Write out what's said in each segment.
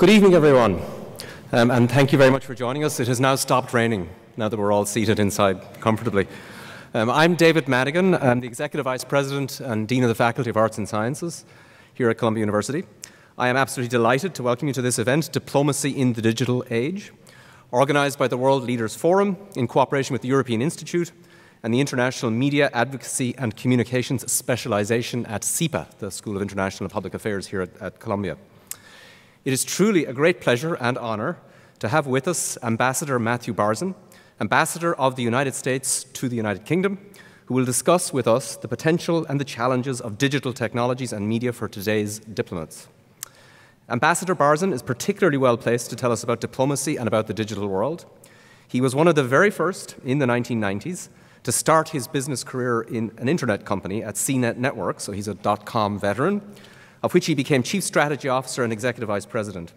Good evening, everyone, um, and thank you very much for joining us. It has now stopped raining now that we're all seated inside comfortably. Um, I'm David Madigan. I'm the Executive Vice President and Dean of the Faculty of Arts and Sciences here at Columbia University. I am absolutely delighted to welcome you to this event, Diplomacy in the Digital Age, organised by the World Leaders Forum in cooperation with the European Institute and the International Media Advocacy and Communications Specialization at SIPA, the School of International and Public Affairs here at, at Columbia. It is truly a great pleasure and honour to have with us Ambassador Matthew Barzun, Ambassador of the United States to the United Kingdom, who will discuss with us the potential and the challenges of digital technologies and media for today's diplomats. Ambassador Barzun is particularly well placed to tell us about diplomacy and about the digital world. He was one of the very first in the 1990s to start his business career in an internet company at CNET Networks, so he's a dot com veteran, of which he became chief strategy officer and executive vice president.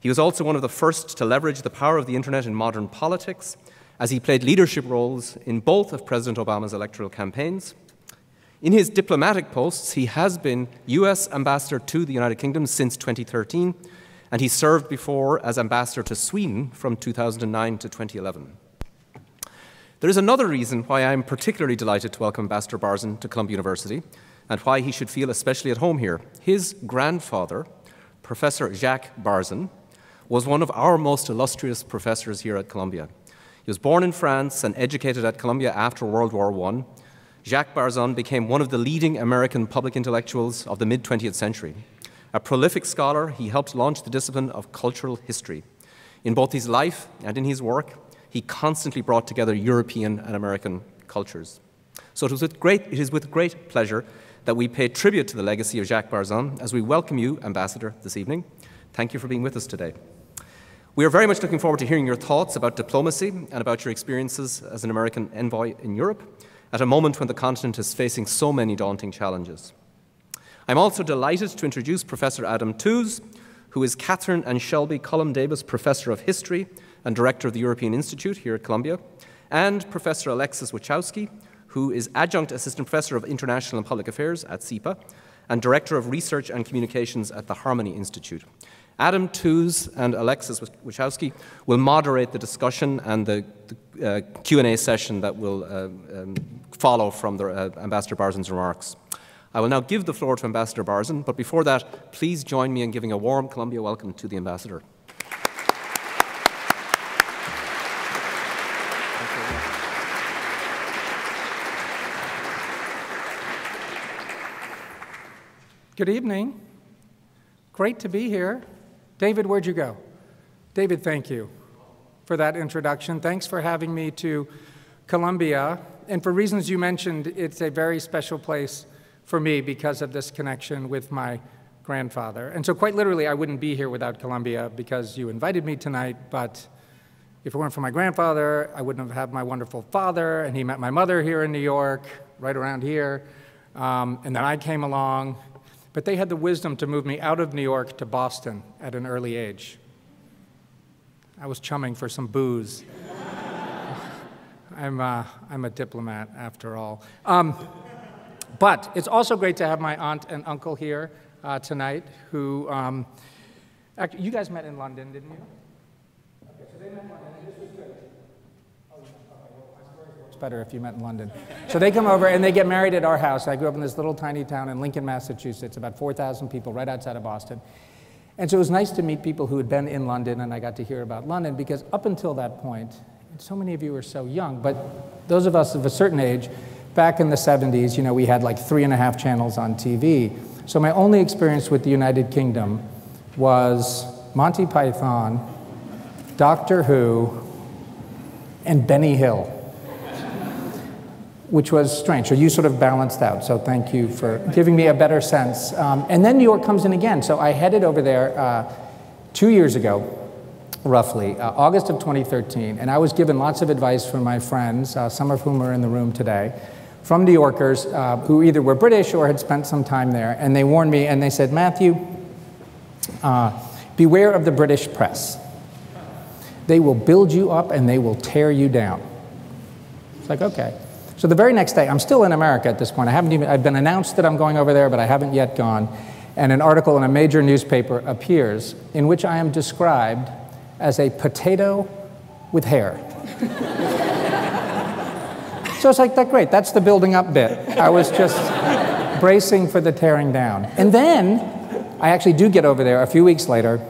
He was also one of the first to leverage the power of the internet in modern politics, as he played leadership roles in both of President Obama's electoral campaigns. In his diplomatic posts, he has been US ambassador to the United Kingdom since 2013, and he served before as ambassador to Sweden from 2009 to 2011. There is another reason why I am particularly delighted to welcome Ambassador Barzun to Columbia University and why he should feel especially at home here. His grandfather, Professor Jacques Barzun, was one of our most illustrious professors here at Columbia. He was born in France and educated at Columbia after World War I. Jacques Barzun became one of the leading American public intellectuals of the mid 20th century. A prolific scholar, he helped launch the discipline of cultural history. In both his life and in his work, he constantly brought together European and American cultures. So it, was with great, it is with great pleasure that we pay tribute to the legacy of Jacques Barzun as we welcome you, Ambassador, this evening. Thank you for being with us today. We are very much looking forward to hearing your thoughts about diplomacy and about your experiences as an American envoy in Europe at a moment when the continent is facing so many daunting challenges. I'm also delighted to introduce Professor Adam Tooze, who is Catherine and Shelby Cullom Davis Professor of History and Director of the European Institute here at Columbia, and Professor Alexis Wichowski, who is Adjunct Assistant Professor of International and Public Affairs at SIPA and Director of Research and Communications at the Harmony Institute. Adam Tooze and Alexis Wichowski will moderate the discussion and the, the uh, Q&A session that will uh, um, follow from the, uh, Ambassador Barzun's remarks. I will now give the floor to Ambassador Barzun, but before that, please join me in giving a warm Columbia welcome to the Ambassador. Good evening. Great to be here. David, where'd you go? David, thank you for that introduction. Thanks for having me to Columbia. And for reasons you mentioned, it's a very special place for me because of this connection with my grandfather. And so, quite literally, I wouldn't be here without Columbia because you invited me tonight, but if it weren't for my grandfather, I wouldn't have had my wonderful father, and he met my mother here in New York, right around here. Um, and then I came along, but they had the wisdom to move me out of New York to Boston at an early age. I was chumming for some booze. I'm, uh, I'm a diplomat after all. Um, but it's also great to have my aunt and uncle here uh, tonight who, um, actually, you guys met in London, didn't you? Okay, so they met in London, and this was good better if you met in London. So they come over and they get married at our house. I grew up in this little tiny town in Lincoln, Massachusetts, about 4,000 people right outside of Boston. And so it was nice to meet people who had been in London and I got to hear about London because up until that point, so many of you are so young, but those of us of a certain age, back in the 70s, you know, we had like three and a half channels on TV. So my only experience with the United Kingdom was Monty Python, Doctor Who, and Benny Hill which was strange. So you sort of balanced out. So thank you for giving me a better sense. Um, and then New York comes in again. So I headed over there uh, two years ago, roughly, uh, August of 2013. And I was given lots of advice from my friends, uh, some of whom are in the room today, from New Yorkers uh, who either were British or had spent some time there. And they warned me and they said, Matthew, uh, beware of the British press. They will build you up and they will tear you down. It's like, okay. So the very next day, I'm still in America at this point. I haven't even, I've been announced that I'm going over there, but I haven't yet gone. and an article in a major newspaper appears in which I am described as a potato with hair. so it's like, that great, that's the building up bit. I was just bracing for the tearing down. And then I actually do get over there a few weeks later.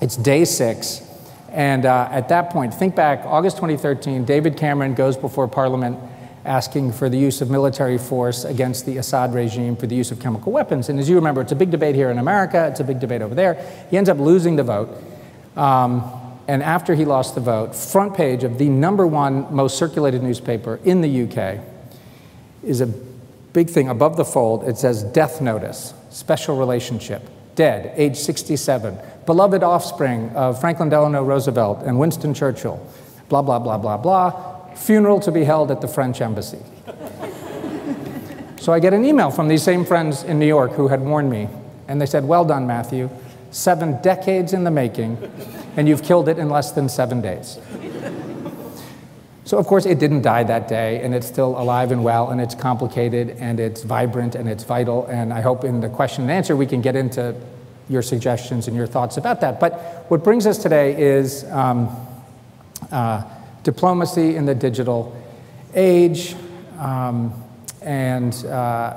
It's day six. And uh, at that point, think back, August 2013, David Cameron goes before Parliament asking for the use of military force against the Assad regime for the use of chemical weapons. And as you remember, it's a big debate here in America, it's a big debate over there. He ends up losing the vote. Um, and after he lost the vote, front page of the number one most circulated newspaper in the UK is a big thing above the fold. It says death notice, special relationship, dead, age 67, beloved offspring of Franklin Delano Roosevelt and Winston Churchill, blah, blah, blah, blah, blah funeral to be held at the French embassy. so I get an email from these same friends in New York who had warned me, and they said, Well done, Matthew. Seven decades in the making, and you've killed it in less than seven days. So, of course, it didn't die that day, and it's still alive and well, and it's complicated, and it's vibrant, and it's vital. And I hope in the question and answer we can get into your suggestions and your thoughts about that. But what brings us today is um, uh, diplomacy in the digital age. Um, and uh,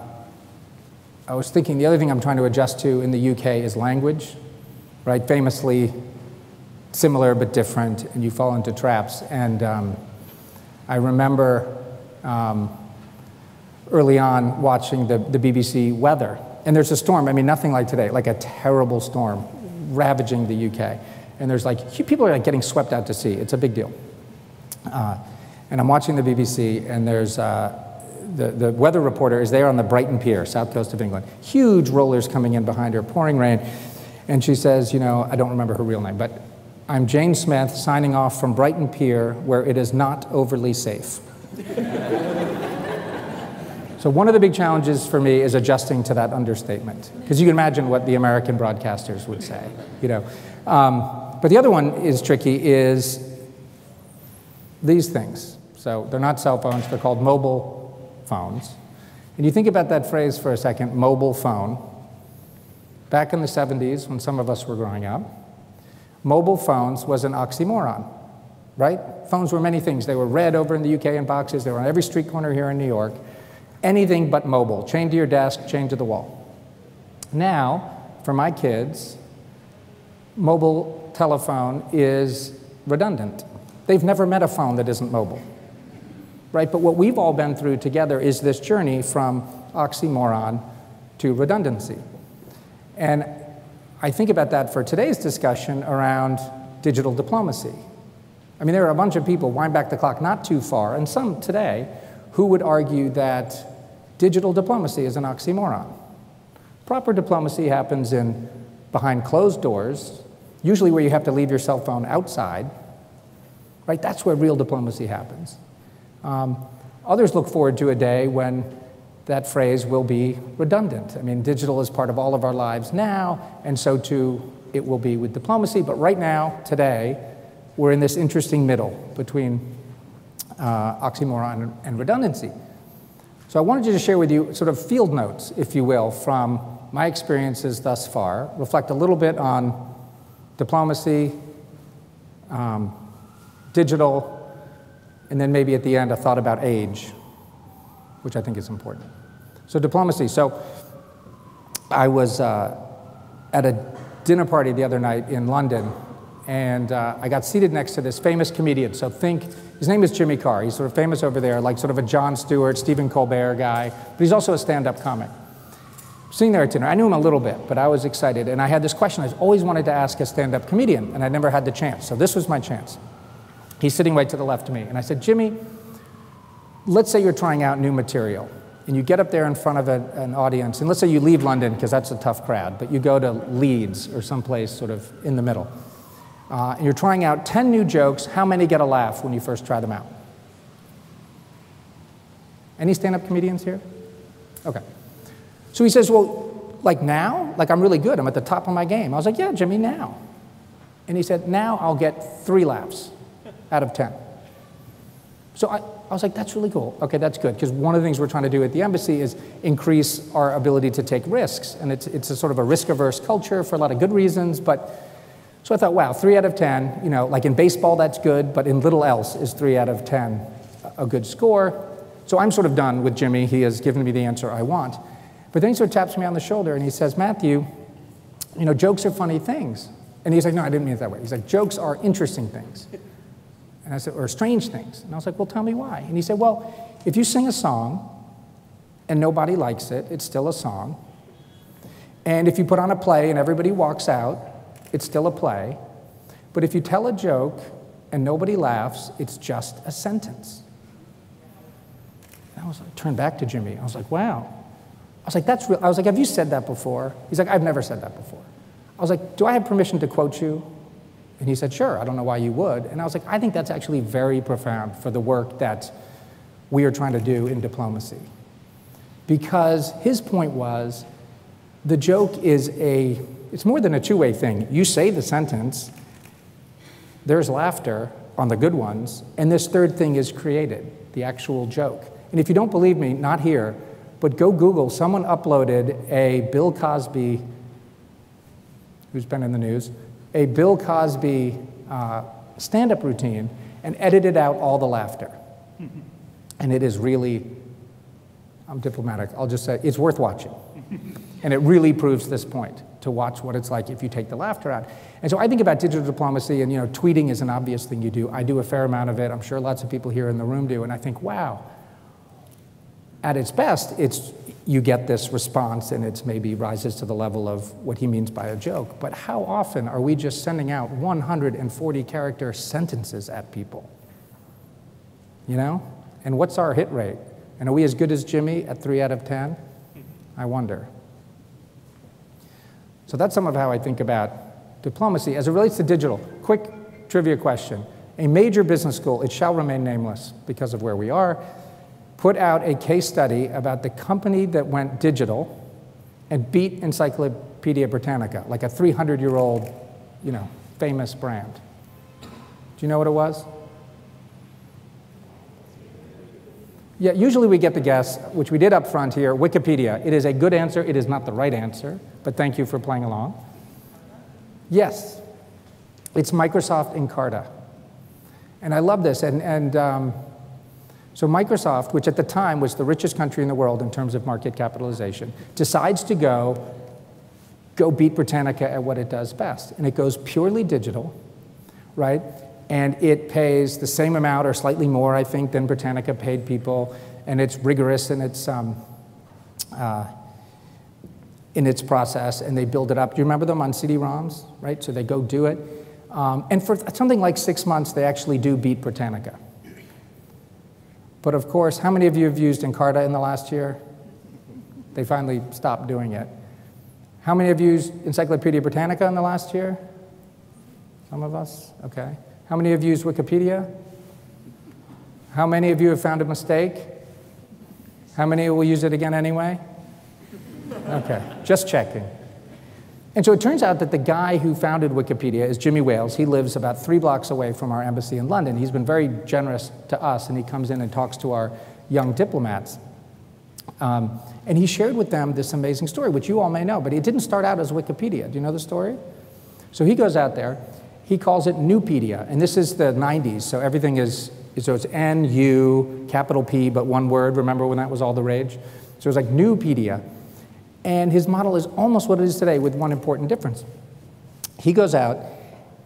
I was thinking the other thing I'm trying to adjust to in the UK is language, right? Famously similar but different, and you fall into traps. And um, I remember um, early on watching the, the BBC weather. And there's a storm, I mean, nothing like today, like a terrible storm ravaging the UK. And there's like, people are like getting swept out to sea. It's a big deal. Uh, and I'm watching the BBC, and there's uh, the, the weather reporter is there on the Brighton Pier, south coast of England. Huge rollers coming in behind her, pouring rain. And she says, you know, I don't remember her real name, but I'm Jane Smith signing off from Brighton Pier where it is not overly safe. so, one of the big challenges for me is adjusting to that understatement, because you can imagine what the American broadcasters would say, you know. Um, but the other one is tricky is these things. So they're not cell phones, they're called mobile phones. And you think about that phrase for a second, mobile phone. Back in the 70s, when some of us were growing up, mobile phones was an oxymoron, right? Phones were many things. They were red over in the UK in boxes, they were on every street corner here in New York. Anything but mobile, chained to your desk, chained to the wall. Now, for my kids, mobile telephone is redundant. They've never met a phone that isn't mobile, right? But what we've all been through together is this journey from oxymoron to redundancy. And I think about that for today's discussion around digital diplomacy. I mean, there are a bunch of people, wind back the clock not too far, and some today, who would argue that digital diplomacy is an oxymoron. Proper diplomacy happens in behind closed doors, usually where you have to leave your cell phone outside, right? That's where real diplomacy happens. Um, others look forward to a day when that phrase will be redundant. I mean, digital is part of all of our lives now, and so too it will be with diplomacy. But right now, today, we're in this interesting middle between uh, oxymoron and redundancy. So I wanted to share with you sort of field notes, if you will, from my experiences thus far, reflect a little bit on diplomacy, um, digital, and then maybe at the end a thought about age, which I think is important. So, diplomacy. So, I was uh, at a dinner party the other night in London, and uh, I got seated next to this famous comedian. So, think his name is Jimmy Carr. He's sort of famous over there, like sort of a Jon Stewart, Stephen Colbert guy, but he's also a stand up comic. Sitting there at dinner, I knew him a little bit, but I was excited, and I had this question I've always wanted to ask a stand up comedian, and I never had the chance. So, this was my chance. He's sitting right to the left of me. And I said, Jimmy, let's say you're trying out new material and you get up there in front of a, an audience, and let's say you leave London because that's a tough crowd, but you go to Leeds or someplace sort of in the middle. Uh, and you're trying out 10 new jokes. How many get a laugh when you first try them out? Any stand up comedians here? Okay. So he says, Well, like now? Like I'm really good. I'm at the top of my game. I was like, Yeah, Jimmy, now. And he said, Now I'll get three laughs out of 10. So I, I was like, that's really cool. Okay, that's good. Because one of the things we're trying to do at the embassy is increase our ability to take risks. And it's, it's a sort of a risk averse culture for a lot of good reasons. But so I thought, wow, three out of 10, you know, like in baseball, that's good. But in little else, is three out of 10 a good score? So I'm sort of done with Jimmy. He has given me the answer I want. But then he sort of taps me on the shoulder and he says, Matthew, you know, jokes are funny things. And he's like, no, I didn't mean it that way. He's like, jokes are interesting things. And I said, or strange things. And I was like, well, tell me why. And he said, well, if you sing a song and nobody likes it, it's still a song. And if you put on a play and everybody walks out, it's still a play. But if you tell a joke and nobody laughs, it's just a sentence. And I was like, turned back to Jimmy. I was like, wow. I was like, that's real. I was like, have you said that before? He's like, I've never said that before. I was like, do I have permission to quote you? And he said, Sure, I don't know why you would. And I was like, I think that's actually very profound for the work that we are trying to do in diplomacy. Because his point was the joke is a, it's more than a two way thing. You say the sentence, there's laughter on the good ones, and this third thing is created, the actual joke. And if you don't believe me, not here, but go Google, someone uploaded a Bill Cosby, who's been in the news, a Bill Cosby uh, stand up routine and edited out all the laughter. And it is really, I'm diplomatic, I'll just say it's worth watching. and it really proves this point to watch what it's like if you take the laughter out. And so I think about digital diplomacy, and you know, tweeting is an obvious thing you do. I do a fair amount of it. I'm sure lots of people here in the room do. And I think, wow, at its best, it's you get this response and it's maybe rises to the level of what he means by a joke. But how often are we just sending out 140 character sentences at people? You know? And what's our hit rate? And are we as good as Jimmy at 3 out of 10? I wonder. So that's some of how I think about diplomacy. As it relates to digital, quick trivia question. A major business school, it shall remain nameless because of where we are, put out a case study about the company that went digital and beat Encyclopedia Britannica, like a 300 year old, you know, famous brand. Do you know what it was? Yeah, usually we get the guess, which we did up front here Wikipedia. It is a good answer, it is not the right answer, but thank you for playing along. Yes, it's Microsoft Encarta. And I love this, and, and um, so Microsoft, which at the time was the richest country in the world in terms of market capitalization, decides to go, go beat Britannica at what it does best. And it goes purely digital, right? And it pays the same amount or slightly more, I think, than Britannica paid people. And it's rigorous in its, um, uh, in its process, and they build it up. Do you remember them on CD-ROMs, right? So they go do it. Um, and for something like six months, they actually do beat Britannica. But of course, how many of you have used Encarta in the last year? They finally stopped doing it. How many of you used Encyclopedia Britannica in the last year? Some of us? Okay. How many of you used Wikipedia? How many of you have found a mistake? How many will use it again anyway? Okay, just checking. And so it turns out that the guy who founded Wikipedia is Jimmy Wales. He lives about three blocks away from our embassy in London. He's been very generous to us, and he comes in and talks to our young diplomats. Um, and he shared with them this amazing story, which you all may know, but it didn't start out as Wikipedia. Do you know the story? So he goes out there, he calls it Nupedia, and this is the 90s, so everything is, so it's N, U, capital P, but one word. Remember when that was all the rage? So it was like Nupedia. And his model is almost what it is today with one important difference. He goes out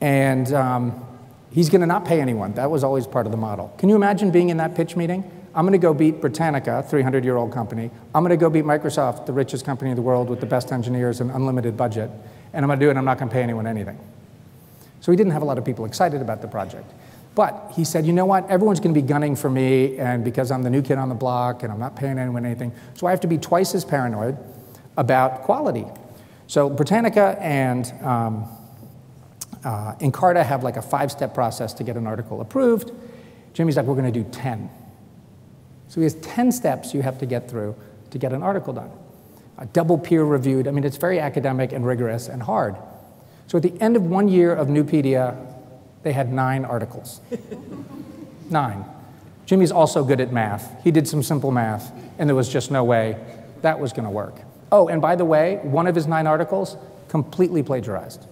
and um, he's going to not pay anyone. That was always part of the model. Can you imagine being in that pitch meeting? I'm going to go beat Britannica, 300 year old company. I'm going to go beat Microsoft, the richest company in the world with the best engineers and unlimited budget. And I'm going to do it, I'm not going to pay anyone anything. So he didn't have a lot of people excited about the project. But he said, you know what? Everyone's going to be gunning for me, and because I'm the new kid on the block and I'm not paying anyone anything, so I have to be twice as paranoid about quality. So Britannica and um, uh, Encarta have like a five-step process to get an article approved. Jimmy's like, we're going to do 10. So he has 10 steps you have to get through to get an article done. A double peer reviewed. I mean, it's very academic and rigorous and hard. So at the end of one year of Nupedia, they had nine articles. nine. Jimmy's also good at math. He did some simple math, and there was just no way that was going to work. Oh, and by the way, one of his nine articles completely plagiarized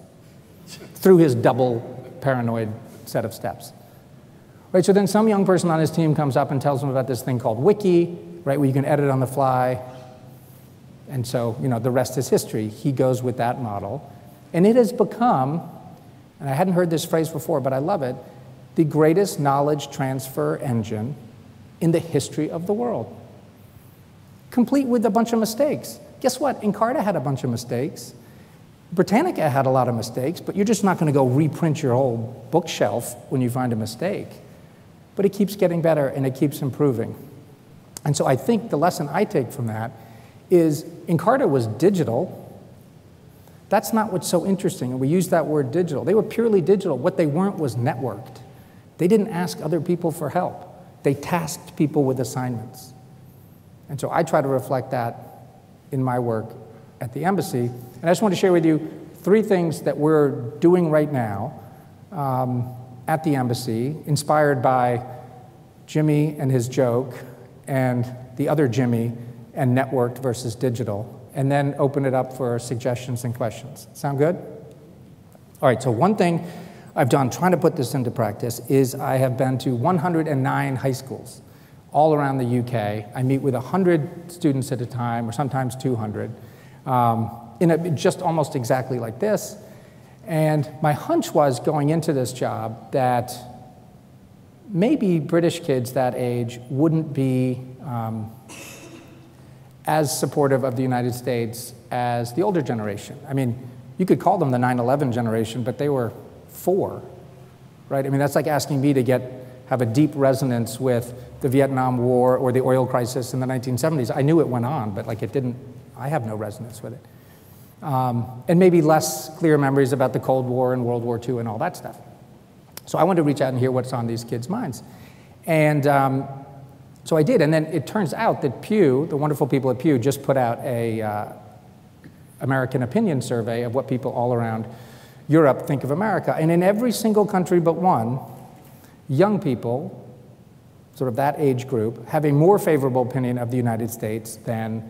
through his double paranoid set of steps. Right, so then some young person on his team comes up and tells him about this thing called Wiki, right, where you can edit on the fly. And so, you know, the rest is history. He goes with that model. And it has become, and I hadn't heard this phrase before, but I love it, the greatest knowledge transfer engine in the history of the world. Complete with a bunch of mistakes. Guess what? Encarta had a bunch of mistakes. Britannica had a lot of mistakes, but you're just not going to go reprint your whole bookshelf when you find a mistake. But it keeps getting better and it keeps improving. And so I think the lesson I take from that is Encarta was digital. That's not what's so interesting. And we use that word digital. They were purely digital. What they weren't was networked. They didn't ask other people for help. They tasked people with assignments. And so I try to reflect that in my work at the embassy. And I just want to share with you three things that we're doing right now um, at the embassy, inspired by Jimmy and his joke, and the other Jimmy, and networked versus digital, and then open it up for suggestions and questions. Sound good? All right, so one thing I've done trying to put this into practice is I have been to 109 high schools all around the UK. I meet with 100 students at a time, or sometimes 200, um, in a, just almost exactly like this. And my hunch was going into this job that maybe British kids that age wouldn't be um, as supportive of the United States as the older generation. I mean, you could call them the 9 11 generation, but they were four, right? I mean, that's like asking me to get, have a deep resonance with the Vietnam War or the oil crisis in the 1970s. I knew it went on, but like it didn't, I have no resonance with it. Um, and maybe less clear memories about the Cold War and World War II and all that stuff. So I wanted to reach out and hear what's on these kids' minds. And um, so I did. And then it turns out that Pew, the wonderful people at Pew, just put out a uh, American opinion survey of what people all around Europe think of America. And in every single country but one, young people, sort of that age group, have a more favorable opinion of the United States than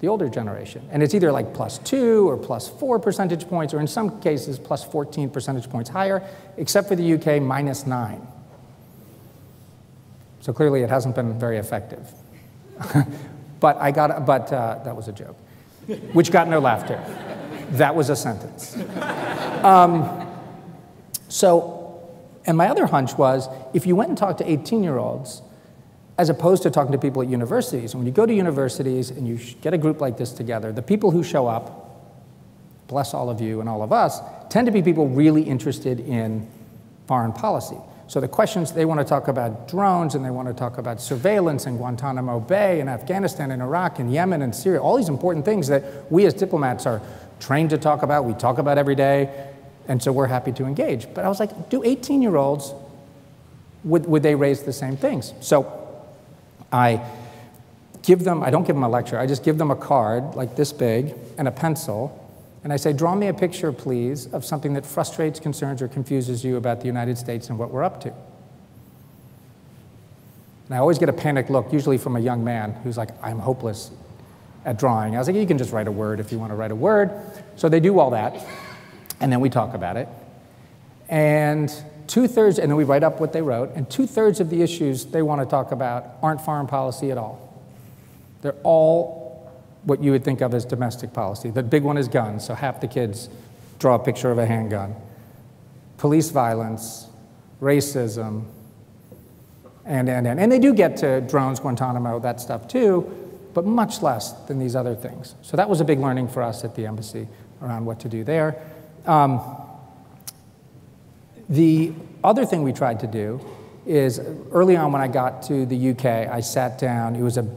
the older generation. And it's either like plus two or plus four percentage points, or in some cases, plus 14 percentage points higher, except for the UK, minus nine. So clearly it hasn't been very effective. but I got, but uh, that was a joke, which got no laughter. That was a sentence. Um, so, and my other hunch was if you went and talked to 18 year olds, as opposed to talking to people at universities, and when you go to universities and you get a group like this together, the people who show up, bless all of you and all of us, tend to be people really interested in foreign policy. So the questions, they want to talk about drones and they want to talk about surveillance in Guantanamo Bay and Afghanistan and Iraq and Yemen and Syria, all these important things that we as diplomats are trained to talk about, we talk about every day, and so we're happy to engage. But I was like, do 18 year olds, would, would they raise the same things? So I give them, I don't give them a lecture, I just give them a card like this big and a pencil, and I say, draw me a picture, please, of something that frustrates, concerns, or confuses you about the United States and what we're up to. And I always get a panicked look, usually from a young man who's like, I'm hopeless at drawing. I was like, you can just write a word if you want to write a word. So they do all that, and then we talk about it. And two thirds, and then we write up what they wrote, and two thirds of the issues they want to talk about aren't foreign policy at all. They're all what you would think of as domestic policy. The big one is guns, so half the kids draw a picture of a handgun. Police violence, racism, and, and, and. And they do get to drones, Guantanamo, that stuff too, but much less than these other things. So that was a big learning for us at the embassy around what to do there. Um, the other thing we tried to do is early on when I got to the UK, I sat down, it was a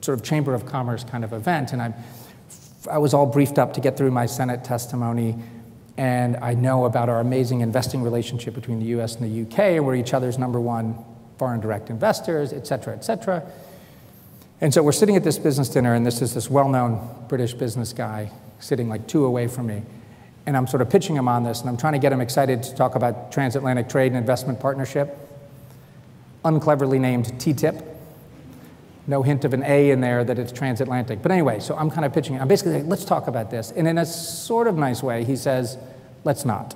sort of Chamber of Commerce kind of event, and I, I was all briefed up to get through my Senate testimony, and I know about our amazing investing relationship between the US and the UK, we're each other's number one foreign direct investors, et cetera, et cetera. And so we're sitting at this business dinner, and this is this well known British business guy sitting like two away from me. And I'm sort of pitching him on this, and I'm trying to get him excited to talk about transatlantic trade and investment partnership. uncleverly named TTIP. No hint of an A in there that it's transatlantic. But anyway, so I'm kind of pitching it. I'm basically like, let's talk about this. And in a sort of nice way, he says, let's not.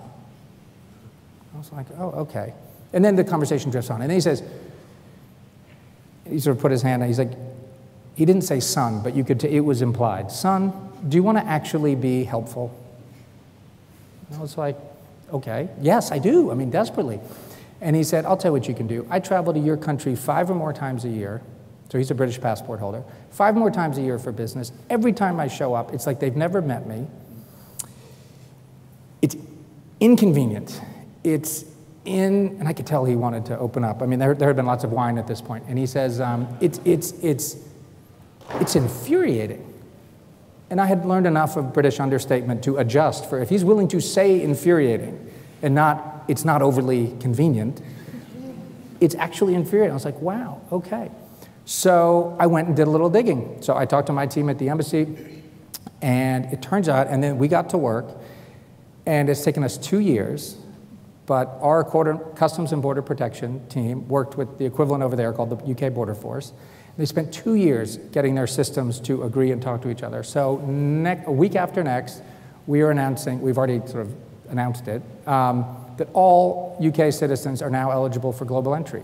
I was like, oh, okay. And then the conversation drifts on. And then he says, he sort of put his hand out. He's like, he didn't say son, but you could, t- it was implied. Son, do you want to actually be helpful? And I was like, okay, yes, I do. I mean, desperately. And he said, I'll tell you what you can do. I travel to your country five or more times a year. So he's a British passport holder. Five more times a year for business. Every time I show up, it's like they've never met me. It's inconvenient. It's in, and I could tell he wanted to open up. I mean, there, there had been lots of wine at this point. And he says, um, it's, it's, it's, it's infuriating. And I had learned enough of British understatement to adjust for if he's willing to say infuriating and not, it's not overly convenient, it's actually infuriating. I was like, wow, okay. So I went and did a little digging. So I talked to my team at the embassy, and it turns out, and then we got to work, and it's taken us two years, but our Customs and Border Protection team worked with the equivalent over there called the UK Border Force. They spent two years getting their systems to agree and talk to each other. So ne- a week after next, we are announcing, we've already sort of announced it, um, that all UK citizens are now eligible for global entry.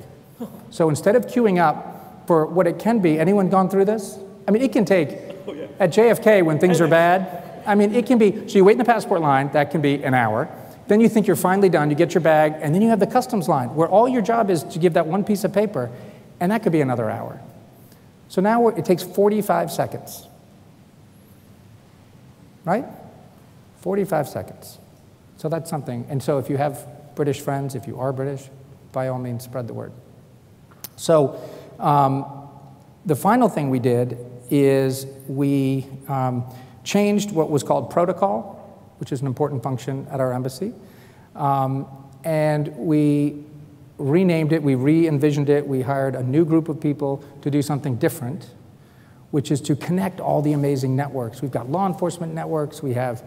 So instead of queuing up for what it can be. Anyone gone through this? I mean, it can take, oh, yeah. at JFK when things are bad, I mean, it can be, so you wait in the passport line, that can be an hour. Then you think you're finally done, you get your bag, and then you have the customs line, where all your job is to give that one piece of paper, and that could be another hour. So now it takes 45 seconds. Right? 45 seconds. So that's something. And so if you have British friends, if you are British, by all means, spread the word. So um, the final thing we did is we um, changed what was called protocol, which is an important function at our embassy, um, and we renamed it, we re envisioned it, we hired a new group of people to do something different, which is to connect all the amazing networks. We've got law enforcement networks, we have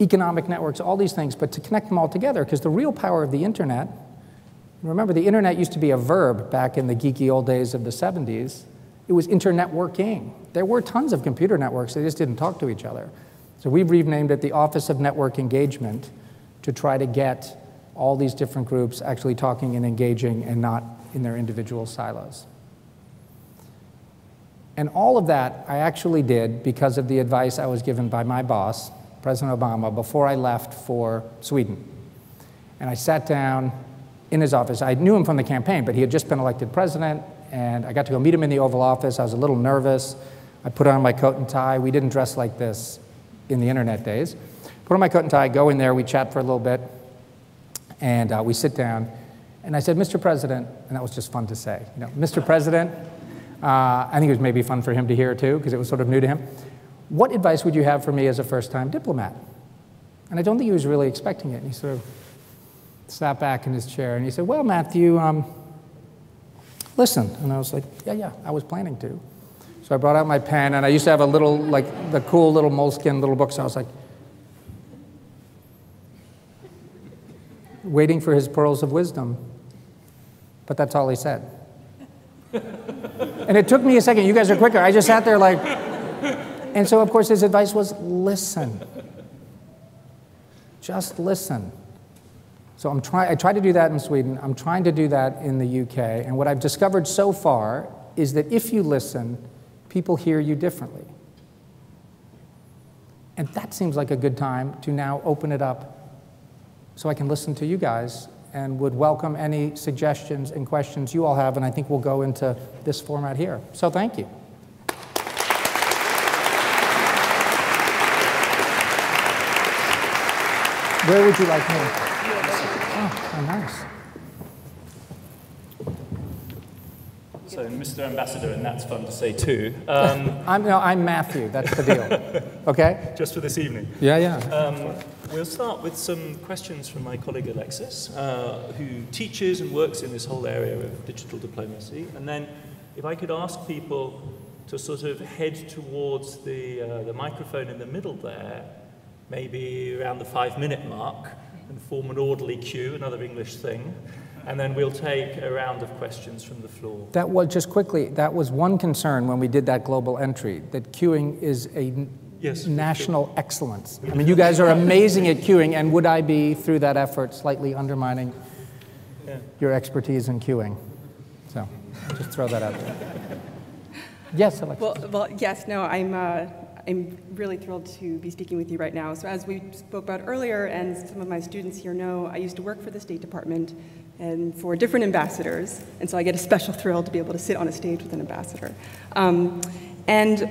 economic networks, all these things, but to connect them all together, because the real power of the internet Remember, the internet used to be a verb back in the geeky old days of the 70s. It was internetworking. There were tons of computer networks, they just didn't talk to each other. So we've renamed it the Office of Network Engagement to try to get all these different groups actually talking and engaging and not in their individual silos. And all of that I actually did because of the advice I was given by my boss, President Obama, before I left for Sweden. And I sat down in his office. I knew him from the campaign, but he had just been elected president, and I got to go meet him in the Oval Office. I was a little nervous. I put on my coat and tie. We didn't dress like this in the internet days. Put on my coat and tie, go in there, we chat for a little bit, and uh, we sit down. And I said, Mr. President, and that was just fun to say, you know, Mr. President, uh, I think it was maybe fun for him to hear too, because it was sort of new to him. What advice would you have for me as a first time diplomat? And I don't think he was really expecting it. And he sort of sat back in his chair and he said, Well, Matthew, um, listen. And I was like, Yeah, yeah, I was planning to. So I brought out my pen and I used to have a little, like the cool little moleskin little book. So I was like, waiting for his pearls of wisdom. But that's all he said. and it took me a second. You guys are quicker. I just sat there like, and so of course his advice was listen. Just listen. So I'm try, I try to do that in Sweden. I'm trying to do that in the UK. And what I've discovered so far is that if you listen, people hear you differently. And that seems like a good time to now open it up so I can listen to you guys and would welcome any suggestions and questions you all have. And I think we'll go into this format here. So thank you. Where would you like me? Oh, nice. So, Mr. Ambassador, and that's fun to say too. Um, I'm, no, I'm Matthew. That's the deal. Okay? Just for this evening. Yeah, yeah. Um, we'll start with some questions from my colleague Alexis, uh, who teaches and works in this whole area of digital diplomacy. And then, if I could ask people to sort of head towards the, uh, the microphone in the middle there, maybe around the five minute mark, and form an orderly queue, another English thing. and then we'll take a round of questions from the floor. That was, just quickly, that was one concern when we did that global entry, that queuing is a Yes, national sure. excellence. I mean, you guys are amazing at queuing, and would I be, through that effort, slightly undermining yeah. your expertise in queuing? So, just throw that out there. Yes, Alexa. Well, well yes, no, I'm, uh, I'm really thrilled to be speaking with you right now. So as we spoke about earlier, and some of my students here know, I used to work for the State Department and for different ambassadors, and so I get a special thrill to be able to sit on a stage with an ambassador. Um, and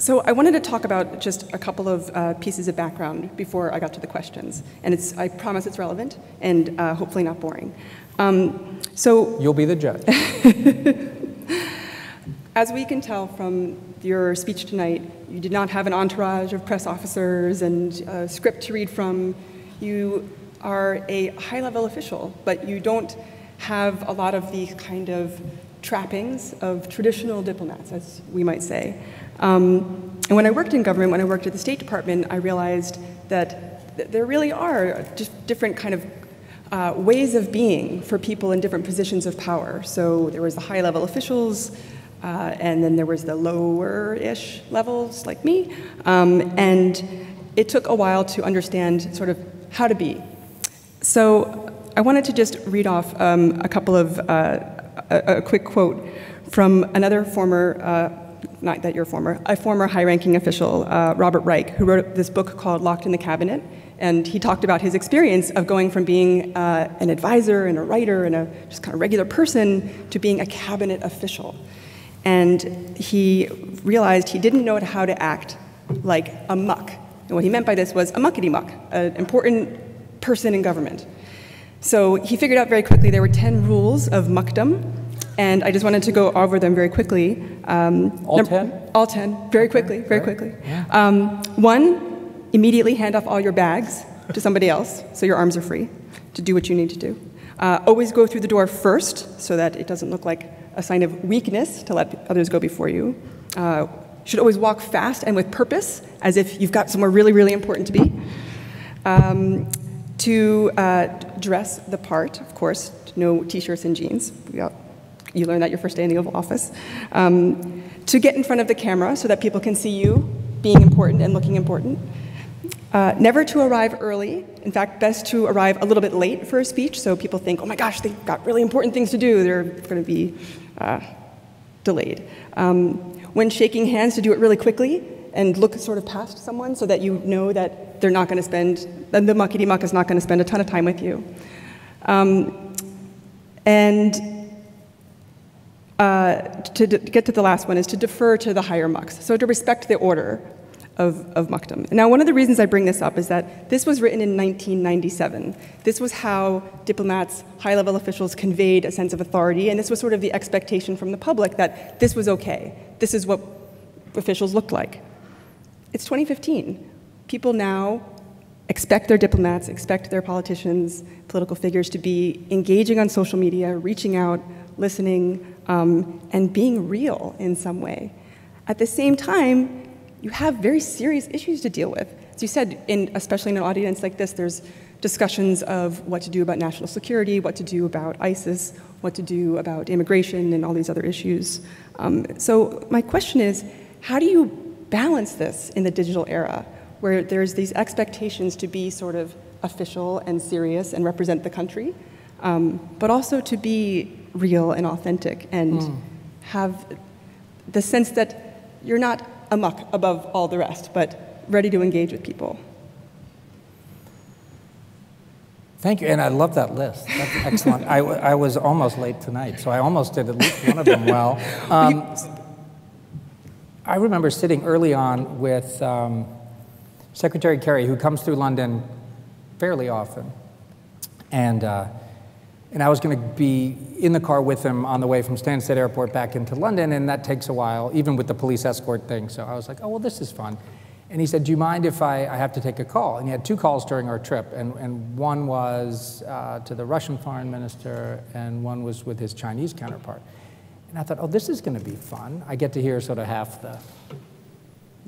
so I wanted to talk about just a couple of uh, pieces of background before I got to the questions, and it's, I promise it's relevant and uh, hopefully not boring. Um, so you'll be the judge. As we can tell from your speech tonight, you did not have an entourage of press officers and a script to read from. You are a high level official, but you don't have a lot of the kind of trappings of traditional diplomats, as we might say. Um, and when I worked in government, when I worked at the State Department, I realized that th there really are different kind of uh, ways of being for people in different positions of power. So there was the high level officials, uh, and then there was the lower-ish levels like me. Um, and it took a while to understand sort of how to be. So I wanted to just read off um, a couple of, uh, a, a, quick quote from another former, uh, not that you're former, a former high-ranking official, uh, Robert Reich, who wrote this book called Locked in the Cabinet. And he talked about his experience of going from being uh, an advisor and a writer and a just kind of regular person to being a cabinet official. And he realized he didn't know how to act like a muck. And what he meant by this was a muckety muck, an important person in government. So he figured out very quickly there were 10 rules of muckdom, and I just wanted to go over them very quickly. Um, all 10? All 10, very quickly, very quickly. Um, one, immediately hand off all your bags to somebody else so your arms are free to do what you need to do. Uh, always go through the door first so that it doesn't look like a sign of weakness to let others go before you. Uh, should always walk fast and with purpose, as if you've got somewhere really, really important to be. Um, to uh, dress the part, of course, no t-shirts and jeans. Got, you learn that your first day in the Oval Office. Um, to get in front of the camera so that people can see you being important and looking important. Uh, never to arrive early. In fact, best to arrive a little bit late for a speech so people think, oh my gosh, they've got really important things to do. They're going to be uh, delayed. Um, when shaking hands, to do it really quickly and look sort of past someone so that you know that they're not going to spend, the muckety muck is not going to spend a ton of time with you. Um, and uh, to, get to the last one is to defer to the higher mucks. So to respect the order of, of muckdom. Now, one of the reasons I bring this up is that this was written in 1997. This was how diplomats, high level officials conveyed a sense of authority, and this was sort of the expectation from the public that this was okay. This is what officials looked like. It's 2015. People now expect their diplomats, expect their politicians, political figures to be engaging on social media, reaching out, listening, um, and being real in some way. At the same time, you have very serious issues to deal with. As you said, in, especially in an audience like this, there's discussions of what to do about national security, what to do about ISIS, what to do about immigration, and all these other issues. Um, so my question is, how do you balance this in the digital era, where there's these expectations to be sort of official and serious and represent the country, um, but also to be real and authentic and mm. have the sense that you're not amuck above all the rest, but ready to engage with people. Thank you, and I love that list. That's excellent. I, I was almost late tonight, so I almost did at least one of them well. Um, I remember sitting early on with um, Secretary Kerry, who comes through London fairly often, and uh, and I was going to be in the car with him on the way from Stansted Airport back into London, and that takes a while, even with the police escort thing. So I was like, oh, well, this is fun. And he said, do you mind if I, I have to take a call? And he had two calls during our trip, and, and one was uh, to the Russian foreign minister, and one was with his Chinese counterpart. And I thought, oh, this is going to be fun. I get to hear sort of half the,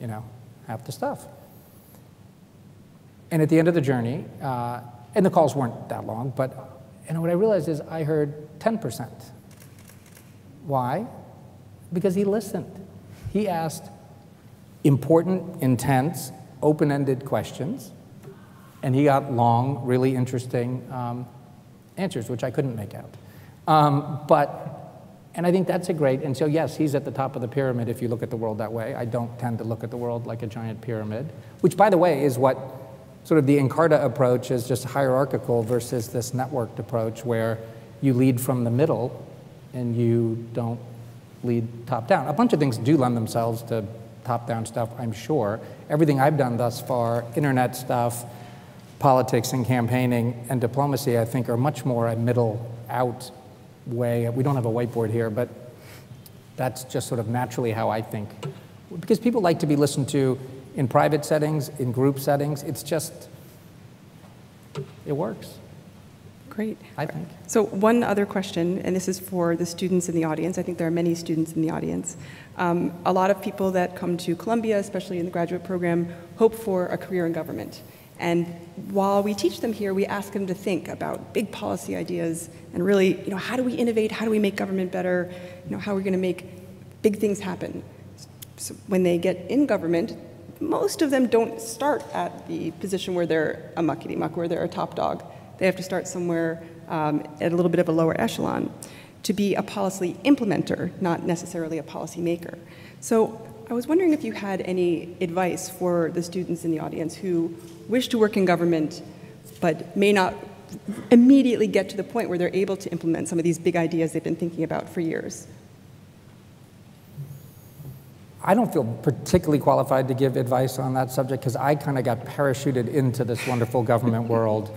you know, half the stuff. And at the end of the journey, uh, and the calls weren't that long, but And what I realized is I heard 10%. Why? Because he listened. He asked important, intense, open ended questions, and he got long, really interesting um, answers, which I couldn't make out. Um, but and I think that's a great, and so yes, he's at the top of the pyramid if you look at the world that way. I don't tend to look at the world like a giant pyramid, which, by the way, is what sort of the Encarta approach is just hierarchical versus this networked approach where you lead from the middle and you don't lead top down. A bunch of things do lend themselves to top down stuff, I'm sure. Everything I've done thus far, internet stuff, politics and campaigning and diplomacy, I think, are much more a middle out way. We don't have a whiteboard here, but that's just sort of naturally how I think. Because people like to be listened to in private settings, in group settings. It's just, it works. Great. I think. So one other question, and this is for the students in the audience. I think there are many students in the audience. Um, a lot of people that come to Columbia, especially in the graduate program, hope for a career in government. And while we teach them here, we ask them to think about big policy ideas and really, you know, how do we innovate? How do we make government better? You know, how are we going to make big things happen? So when they get in government, most of them don't start at the position where they're a muckety muck, where they're a top dog. They have to start somewhere um, at a little bit of a lower echelon to be a policy implementer, not necessarily a policy maker. So I was wondering if you had any advice for the students in the audience who wish to work in government but may not immediately get to the point where they're able to implement some of these big ideas they've been thinking about for years. I don't feel particularly qualified to give advice on that subject because I kind of got parachuted into this wonderful government world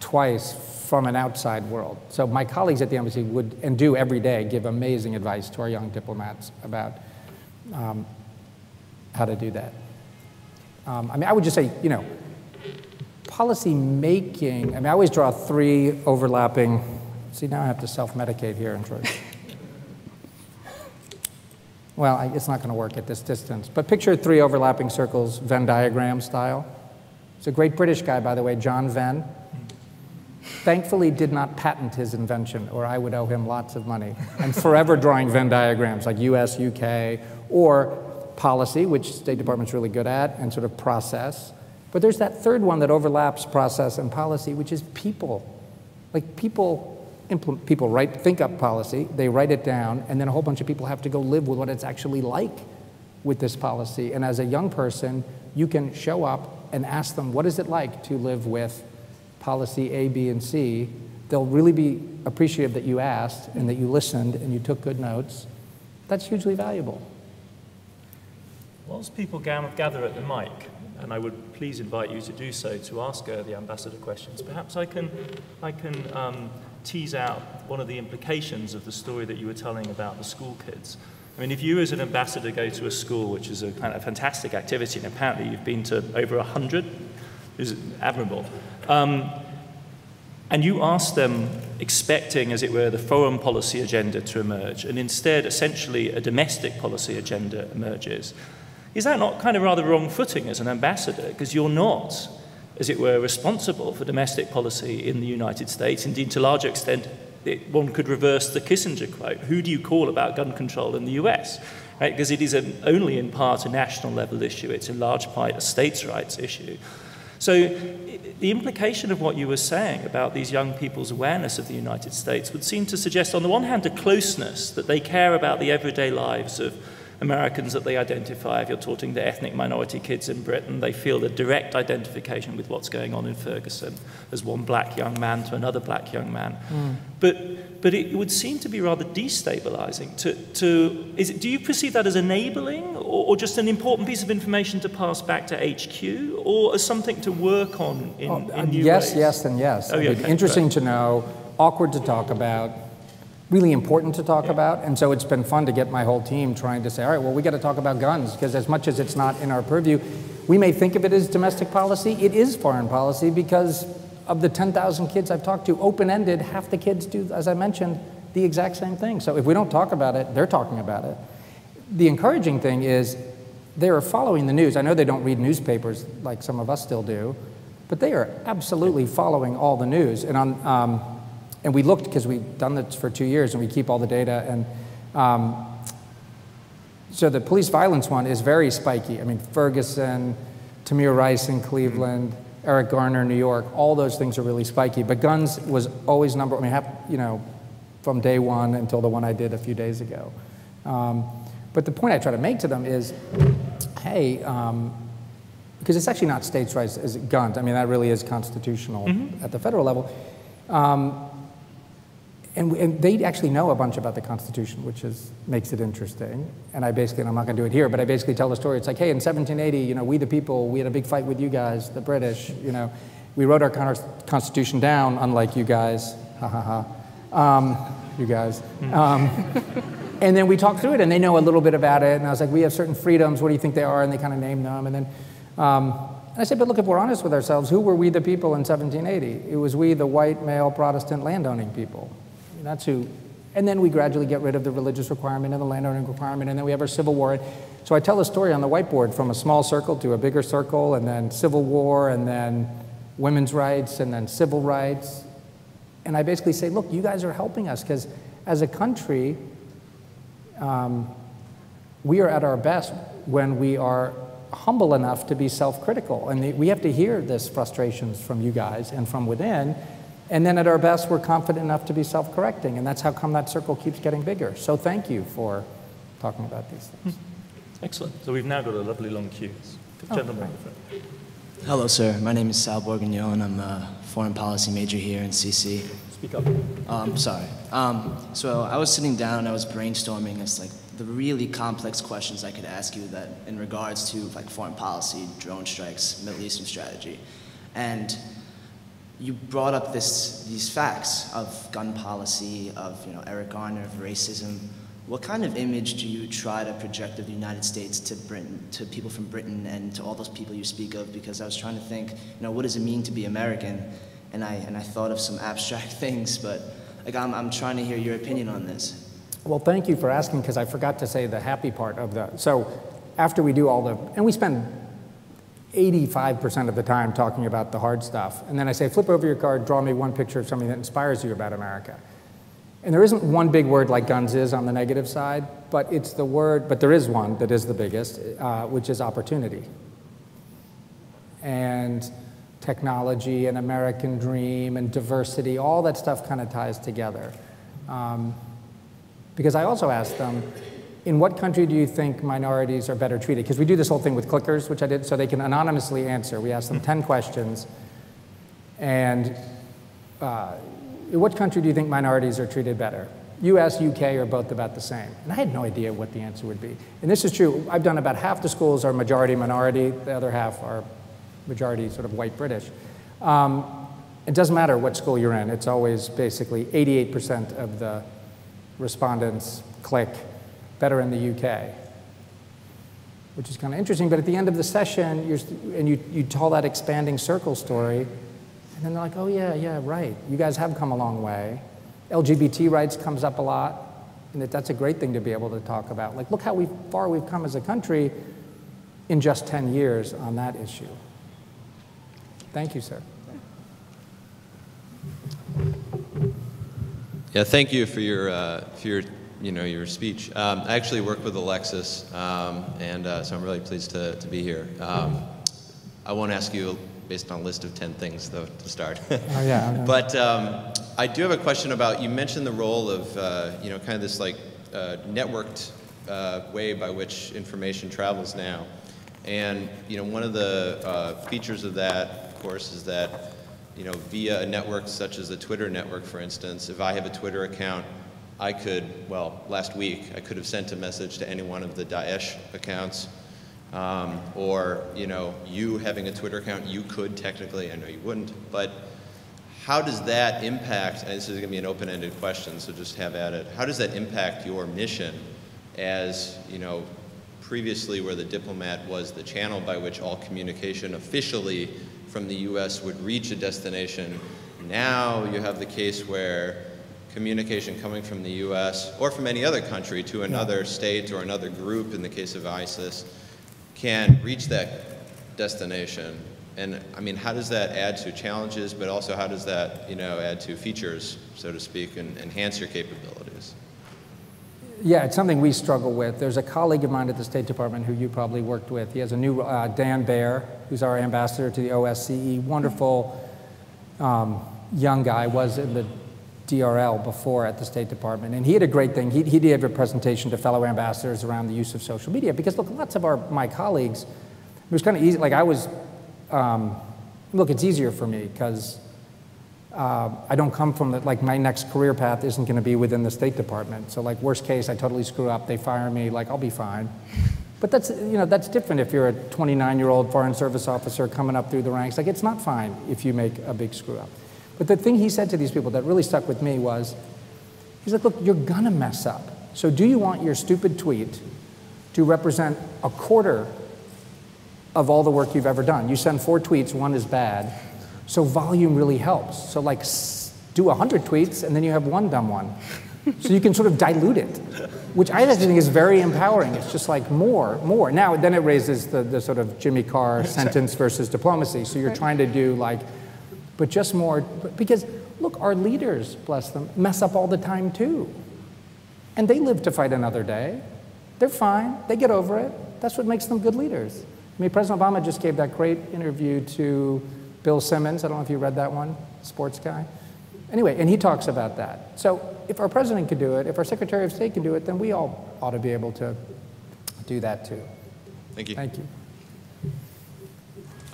twice from an outside world. So my colleagues at the embassy would and do every day give amazing advice to our young diplomats about um, how to do that. Um, I mean, I would just say, you know, policy making, I mean, I always draw three overlapping, see, now I have to self medicate here in Troy. Well, I, it's not going to work at this distance. But picture three overlapping circles, Venn diagram style. It's a great British guy, by the way, John Venn. Thankfully, did not patent his invention, or I would owe him lots of money. I'm forever drawing Venn diagrams like US, UK, or policy, which State Department's really good at, and sort of process. But there's that third one that overlaps process and policy, which is people. Like people people write, think up policy, they write it down, and then a whole bunch of people have to go live with what it's actually like with this policy. And as a young person, you can show up and ask them, what is it like to live with policy A, B, and C? They'll really be appreciative that you asked and that you listened and you took good notes. That's hugely valuable. Whilst people gather at the mic, and I would please invite you to do so to ask the ambassador questions, perhaps I can, I can um, tease out one of the implications of the story that you were telling about the school kids. I mean, if you as an ambassador go to a school, which is a kind of fantastic activity, and apparently you've been to over 100, is admirable, um, and you ask them, expecting, as it were, the foreign policy agenda to emerge, and instead, essentially, a domestic policy agenda emerges, is that not kind of rather wrong footing as an ambassador? Because you're not as it were, responsible for domestic policy in the United States. Indeed, to a large extent, it, one could reverse the Kissinger quote Who do you call about gun control in the US? Right? Because it is only in part a national level issue, it's in large part a states' rights issue. So, the implication of what you were saying about these young people's awareness of the United States would seem to suggest, on the one hand, a closeness, that they care about the everyday lives of Americans that they identify. If you're talking to ethnic minority kids in Britain, they feel a direct identification with what's going on in Ferguson as one black young man to another black young man. Mm. But, but it would seem to be rather destabilizing. To, to, is it, do you perceive that as enabling or, or, just an important piece of information to pass back to HQ or as something to work on in, oh, in new Yes, ways? yes, and yes. Oh, yeah, okay, interesting right. to know, awkward to talk about really important to talk yeah. about. And so it's been fun to get my whole team trying to say, all right, well, we got to talk about guns because as much as it's not in our purview, we may think of it as domestic policy. It is foreign policy because of the 10,000 kids I've talked to, open ended, half the kids do, as I mentioned, the exact same thing. So if we don't talk about it, they're talking about it. The encouraging thing is they are following the news. I know they don't read newspapers like some of us still do, but they are absolutely following all the news. And on, um, and we looked because we've done this for two years and we keep all the data. And um, so the police violence one is very spiky. I mean, Ferguson, Tamir Rice in Cleveland, Eric Garner, in New York, all those things are really spiky. But guns was always number, I mean, you know, from day one until the one I did a few days ago. Um, but the point I try to make to them is, hey, um, because it's actually not states' rights as guns. I mean, that really is constitutional mm-hmm. at the federal level. Um, and, and, they actually know a bunch about the Constitution, which is, makes it interesting. And I basically, and I'm not going to do it here, but I basically tell the story. It's like, hey, in 1780, you know, we the people, we had a big fight with you guys, the British. You know, we wrote our Constitution down, unlike you guys. Ha ha ha. Um, you guys. Hmm. Um, and then we talked through it, and they know a little bit about it. And I was like, we have certain freedoms. What do you think they are? And they kind of named them. And then um, I said, but look, if we're honest with ourselves, who were we the people in 1780? It was we, the white, male, Protestant landowning people. That's who. And then we gradually get rid of the religious requirement and the landowning requirement, and then we have our Civil War. So I tell a story on the whiteboard from a small circle to a bigger circle, and then Civil War, and then women's rights, and then civil rights. And I basically say, look, you guys are helping us because as a country, um, we are at our best when we are humble enough to be self critical. And we have to hear this frustrations from you guys and from within. And then at our best, we're confident enough to be self correcting. And that's how come that circle keeps getting bigger. So thank you for talking about these things. Hmm. Excellent. So we've now got a lovely long queue. Oh, gentleman. Right. Hello, sir. My name is Sal Borgignon. I'm a foreign policy major here in CC. Speak up. Um, sorry. Um, so I was sitting down and I was brainstorming as like the really complex questions I could ask you that in regards to like foreign policy, drone strikes, Middle Eastern strategy. And you brought up this, these facts of gun policy, of you know, Eric Garner, of racism. What kind of image do you try to project of the United States to Britain, to people from Britain, and to all those people you speak of? Because I was trying to think, you know, what does it mean to be American? And I and I thought of some abstract things, but like I'm, I'm trying to hear your opinion on this. Well, thank you for asking because I forgot to say the happy part of the. So, after we do all the, and we spend 85% of the time talking about the hard stuff. And then I say, flip over your card, draw me one picture of something that inspires you about America. And there isn't one big word like guns is on the negative side, but it's the word, but there is one that is the biggest, uh, which is opportunity. And technology and American dream and diversity, all that stuff kind of ties together. Um, because I also asked them, in what country do you think minorities are better treated? Because we do this whole thing with clickers, which I did, so they can anonymously answer. We ask them 10 questions. And uh, in what country do you think minorities are treated better? US, UK are both about the same. And I had no idea what the answer would be. And this is true. I've done about half the schools are majority minority, the other half are majority sort of white British. Um, it doesn't matter what school you're in, it's always basically 88% of the respondents click better in the UK, which is kind of interesting. But at the end of the session, you're, and you, you tell that expanding circle story, and then they're like, oh, yeah, yeah, right. You guys have come a long way. LGBT rights comes up a lot, and that that's a great thing to be able to talk about. Like, look how we, far we've come as a country in just 10 years on that issue. Thank you, sir. Yeah, thank you for your, uh, for your you know, your speech. Um, I actually work with Alexis, um, and uh, so I'm really pleased to, to be here. Um, I won't ask you based on a list of 10 things, though, to start. oh, yeah. But um, I do have a question about, you mentioned the role of, uh, you know, kind of this like uh, networked uh, way by which information travels now. And, you know, one of the uh, features of that, of course, is that, you know, via a network such as a Twitter network, for instance, if I have a Twitter account, I could, well, last week, I could have sent a message to any one of the Daesh accounts. Um, or, you know, you having a Twitter account, you could technically, I know you wouldn't, but how does that impact, and this is going to be an open-ended question, so just have at it. How does that impact your mission as, you know, previously where the diplomat was the channel by which all communication officially from the U.S. would reach a destination. Now you have the case where communication coming from the U.S. or from any other country to another state or another group, in the case of ISIS, can reach that destination and I mean, how does that add to challenges, but also how does that, you know, add to features, so to speak, and enhance your capabilities? Yeah, it's something we struggle with. There's a colleague of mine at the State Department who you probably worked with. He has a new, uh, Dan Baer, who's our ambassador to the OSCE, wonderful um, young guy, was in the DRL before at the State Department. And he had a great thing. He, he did a presentation to fellow ambassadors around the use of social media because, look, lots of our, my colleagues, it was kind of easy. Like, I was, um, look, it's easier for me because uh, I don't come from the, like my next career path isn't going to be within the State Department. So like worst case, I totally screw up, they fire me, like I'll be fine. But that's you know that's different if you're a 29 year old foreign service officer coming up through the ranks. Like it's not fine if you make a big screw up. But the thing he said to these people that really stuck with me was, he's like, look, you're gonna mess up. So do you want your stupid tweet to represent a quarter of all the work you've ever done? You send four tweets, one is bad so volume really helps. So like do 100 tweets and then you have one dumb one. so you can sort of dilute it, which I think is very empowering. It's just like more, more. Now, then it raises the, the sort of Jimmy Carr sentence versus diplomacy. So you're trying to do like, but just more, because look, our leaders, bless them, mess up all the time too. And they live to fight another day. They're fine, they get over it. That's what makes them good leaders. I mean, President Obama just gave that great interview to Bill Simmons, I don't know if you read that one, sports guy. Anyway, and he talks about that. So if our president could do it, if our Secretary of State can do it, then we all ought to be able to do that too. Thank you. Thank you.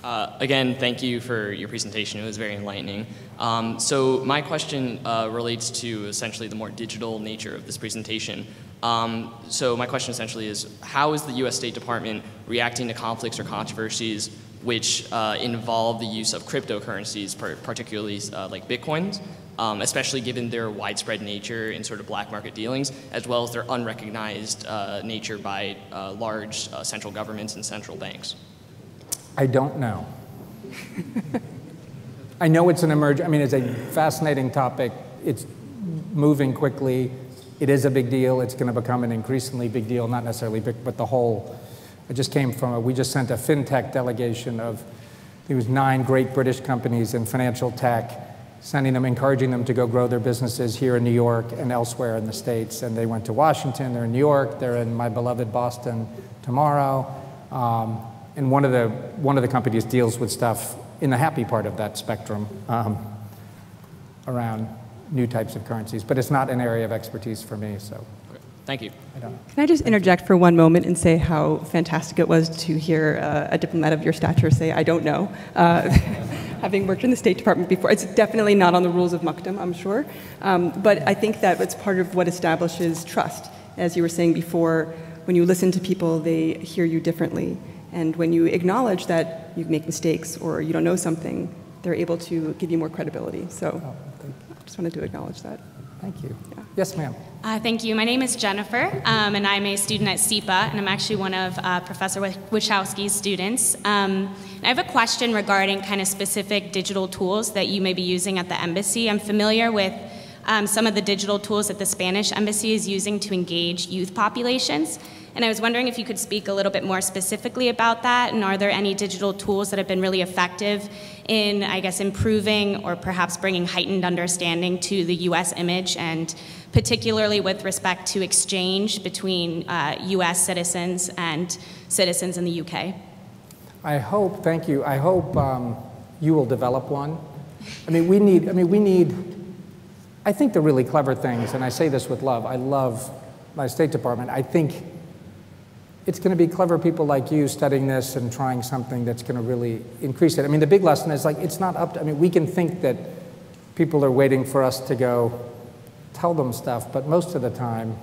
Uh, again, thank you for your presentation. It was very enlightening. Um, so my question uh, relates to essentially the more digital nature of this presentation. Um, so my question essentially is, how is the U.S. State Department reacting to conflicts or controversies which uh, involve the use of cryptocurrencies, particularly uh, like Bitcoins, um, especially given their widespread nature in sort of black market dealings, as well as their unrecognized uh, nature by large central governments and central banks? I don't know. I know it's an emerging, I mean, it's a fascinating topic. It's moving quickly. It is a big deal. It's going to become an increasingly big deal, not necessarily big, but the whole I just came from, a, we just sent a fintech delegation of, there was nine great British companies in financial tech, sending them, encouraging them to go grow their businesses here in New York and elsewhere in the States. And they went to Washington, they're in New York, they're in my beloved Boston tomorrow. Um, and one of, the, one of the companies deals with stuff in the happy part of that spectrum um, around new types of currencies. But it's not an area of expertise for me, so. Thank you. I Can I just interject for one moment and say how fantastic it was to hear uh, a diplomat of your stature say, I don't know. Uh, having worked in the State Department before, it's definitely not on the rules of muckdom, I'm sure. Um, but I think that it's part of what establishes trust. As you were saying before, when you listen to people, they hear you differently. And when you acknowledge that you make mistakes or you don't know something, they're able to give you more credibility. So oh, I just wanted to acknowledge that. Thank you. Yeah. Yes, ma'am. Uh, thank you. My name is Jennifer, um, and I'm a student at SIPA, and I'm actually one of uh, Professor Wichowski's students. Um, I have a question regarding kind of specific digital tools that you may be using at the embassy. I'm familiar with um, some of the digital tools that the Spanish embassy is using to engage youth populations. And I was wondering if you could speak a little bit more specifically about that, and are there any digital tools that have been really effective in, I guess, improving or perhaps bringing heightened understanding to the U.S. image, and particularly with respect to exchange between uh, U.S. citizens and citizens in the U.K.? I hope, thank you, I hope um, you will develop one. I mean, we need, I mean, we need, I think the really clever things, and I say this with love, I love my State Department. I think it's going to be clever people like you studying this and trying something that's going to really increase it. I mean, the big lesson is like, it's not up to, I mean, we can think that people are waiting for us to go tell them stuff, but most of the time,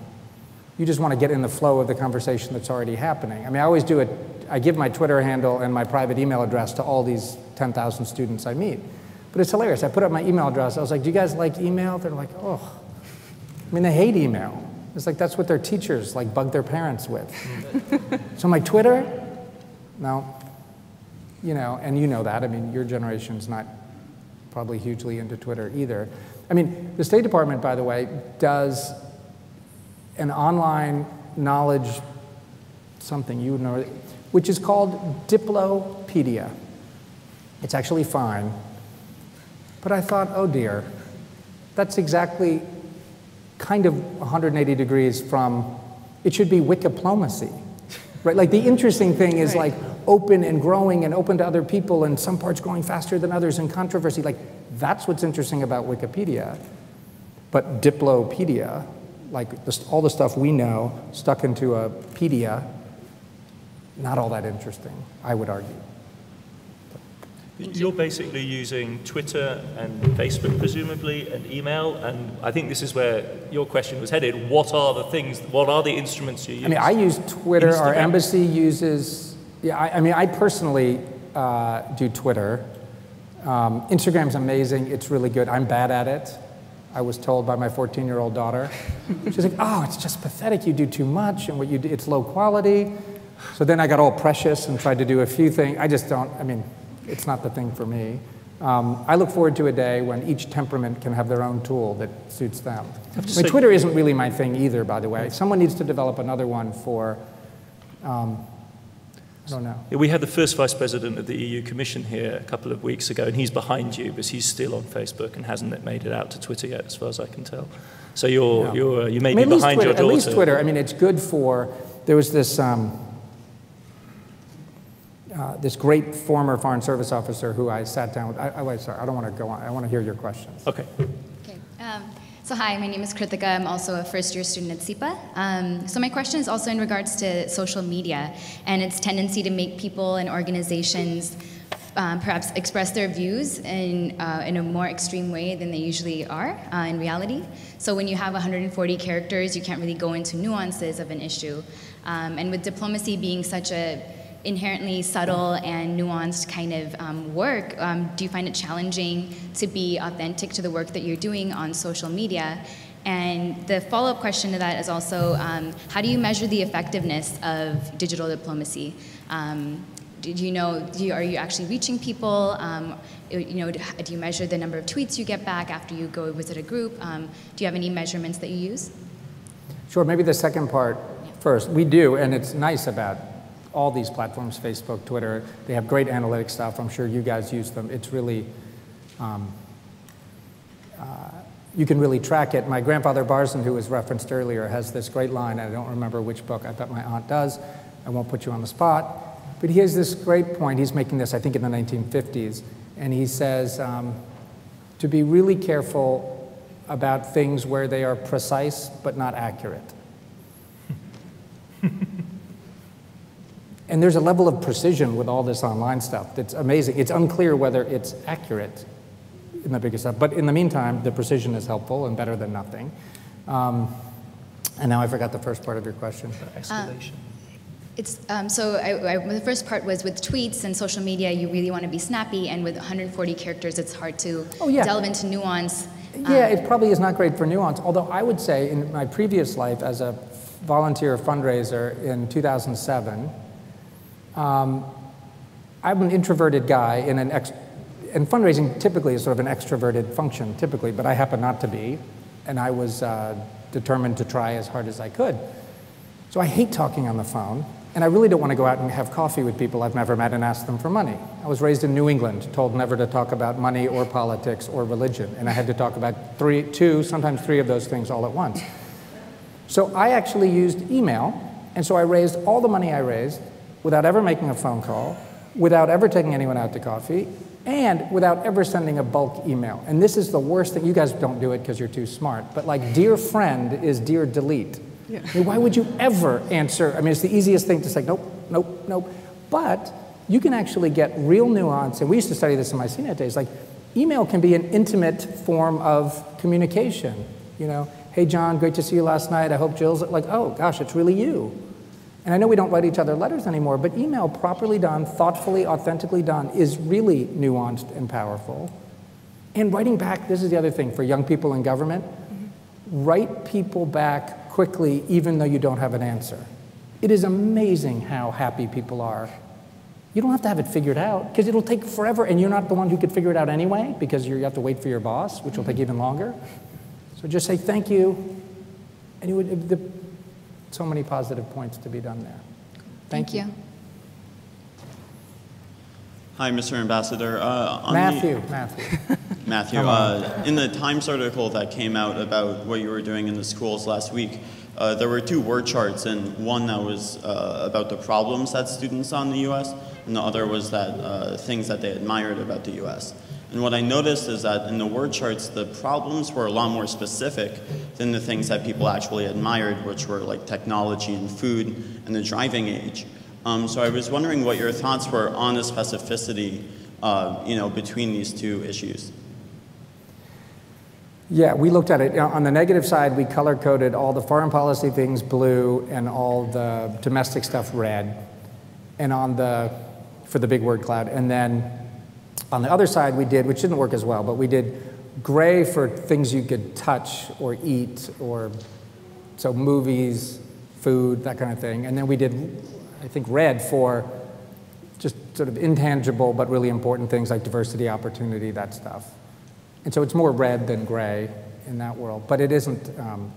you just want to get in the flow of the conversation that's already happening. I mean, I always do it, I give my Twitter handle and my private email address to all these 10,000 students I meet. But it's hilarious. I put up my email address. I was like, do you guys like email? They're like, oh. I mean, they hate email. It's like that's what their teachers like bug their parents with. so my Twitter, no, you know, and you know that. I mean, your generation's not probably hugely into Twitter either. I mean, the State Department, by the way, does an online knowledge something you would know, which is called Diplopedia. It's actually fine. But I thought, oh dear, that's exactly kind of 180 degrees from, it should be wikiplomacy. Right? Like the interesting thing is right. like open and growing and open to other people and some parts growing faster than others and controversy. Like that's what's interesting about Wikipedia. But Diplopedia, like the, all the stuff we know stuck into a pedia, not all that interesting, I would argue. You're basically using Twitter and Facebook, presumably, and email. And I think this is where your question was headed. What are the things, what are the instruments you use? I mean, I use Twitter. Instagram. Our embassy uses, yeah, I, I mean, I personally uh, do Twitter. Um, Instagram's amazing. It's really good. I'm bad at it. I was told by my 14 year old daughter. She's like, oh, it's just pathetic. You do too much, and what you do, it's low quality. So then I got all precious and tried to do a few things. I just don't, I mean, it's not the thing for me. Um, I look forward to a day when each temperament can have their own tool that suits them. I mean, Twitter isn't really my thing either, by the way. Someone needs to develop another one for, um, I don't know. We had the first vice president of the EU Commission here a couple of weeks ago, and he's behind you, but he's still on Facebook and hasn't made it out to Twitter yet, as far as I can tell. So you're, yeah. you're, uh, you may I mean, be behind Twitter, your daughter. At least Twitter, I mean, it's good for, there was this, um, uh, this great former Foreign Service officer who I sat down with. I, I, wait, sorry, I don't want to go on. I want to hear your questions. Okay. Okay. Um, so hi, my name is Kritika. I'm also a first-year student at SIPA. Um, so my question is also in regards to social media and its tendency to make people and organizations um, perhaps express their views in, uh, in a more extreme way than they usually are uh, in reality. So when you have 140 characters, you can't really go into nuances of an issue. Um, and with diplomacy being such a inherently subtle and nuanced kind of um, work, um, do you find it challenging to be authentic to the work that you're doing on social media? And the follow up question to that is also um, how do you measure the effectiveness of digital diplomacy? Um, do you know, do you, are you actually reaching people? Um, you know, do you measure the number of tweets you get back after you go visit a group? Um, do you have any measurements that you use? Sure, maybe the second part first. We do, and it's nice about all these platforms, Facebook, Twitter, they have great analytic stuff. I'm sure you guys use them. It's really, um, uh, you can really track it. My grandfather Barzun, who was referenced earlier, has this great line. I don't remember which book. I bet my aunt does. I won't put you on the spot. But he has this great point. He's making this, I think, in the 1950s. And he says um, to be really careful about things where they are precise but not accurate. And there's a level of precision with all this online stuff that's amazing. It's unclear whether it's accurate in the biggest stuff, but in the meantime, the precision is helpful and better than nothing. Um, and now I forgot the first part of your question. Escalation. Uh, it's, um, so I, I, the first part was with tweets and social media, you really want to be snappy, and with 140 characters, it's hard to oh, yeah. delve into nuance. Yeah, um, it probably is not great for nuance, although I would say in my previous life as a volunteer fundraiser in 2007, um, I'm an introverted guy in an ex and fundraising typically is sort of an extroverted function, typically, but I happen not to be, and I was uh, determined to try as hard as I could. So I hate talking on the phone, and I really don't want to go out and have coffee with people I've never met and ask them for money. I was raised in New England, told never to talk about money or politics or religion, and I had to talk about three, two, sometimes three of those things all at once. So I actually used email, and so I raised all the money I raised without ever making a phone call, without ever taking anyone out to coffee, and without ever sending a bulk email. And this is the worst thing. You guys don't do it because you're too smart, but like, dear friend is dear delete. Yeah. I mean, why would you ever answer? I mean, it's the easiest thing to say, nope, nope, nope. But you can actually get real nuance, and we used to study this in my CNET days. Like, email can be an intimate form of communication. You know, hey, John, great to see you last night. I hope Jill's like, oh, gosh, it's really you. And I know we don't write each other letters anymore, but email properly done, thoughtfully, authentically done, is really nuanced and powerful. And writing back, this is the other thing for young people in government write people back quickly, even though you don't have an answer. It is amazing how happy people are. You don't have to have it figured out because it'll take forever, and you're not the one who could figure it out anyway because you have to wait for your boss, which will take even longer. So just say thank you, and you would, the so many positive points to be done there. Thank, Thank you. you. Hi, Mr. Ambassador. Uh, on Matthew, the, Matthew. Matthew, uh, in the Times article that came out about what you were doing in the schools last week, uh, there were two word charts, and one that was uh, about the problems that students saw in the U.S., and the other was that uh, things that they admired about the U.S. And what I noticed is that in the word charts, the problems were a lot more specific than the things that people actually admired, which were like technology and food and the driving age. Um, so I was wondering what your thoughts were on the specificity, uh, you know, between these two issues. Yeah, we looked at it. On the negative side, we color coded all the foreign policy things blue and all the domestic stuff red. And on the, for the big word cloud. And then on the other side, we did, which didn't work as well, but we did gray for things you could touch or eat, or so movies, food, that kind of thing. And then we did I think, red for just sort of intangible but really important things like diversity, opportunity, that stuff. And so it's more red than gray in that world, but it isn't um,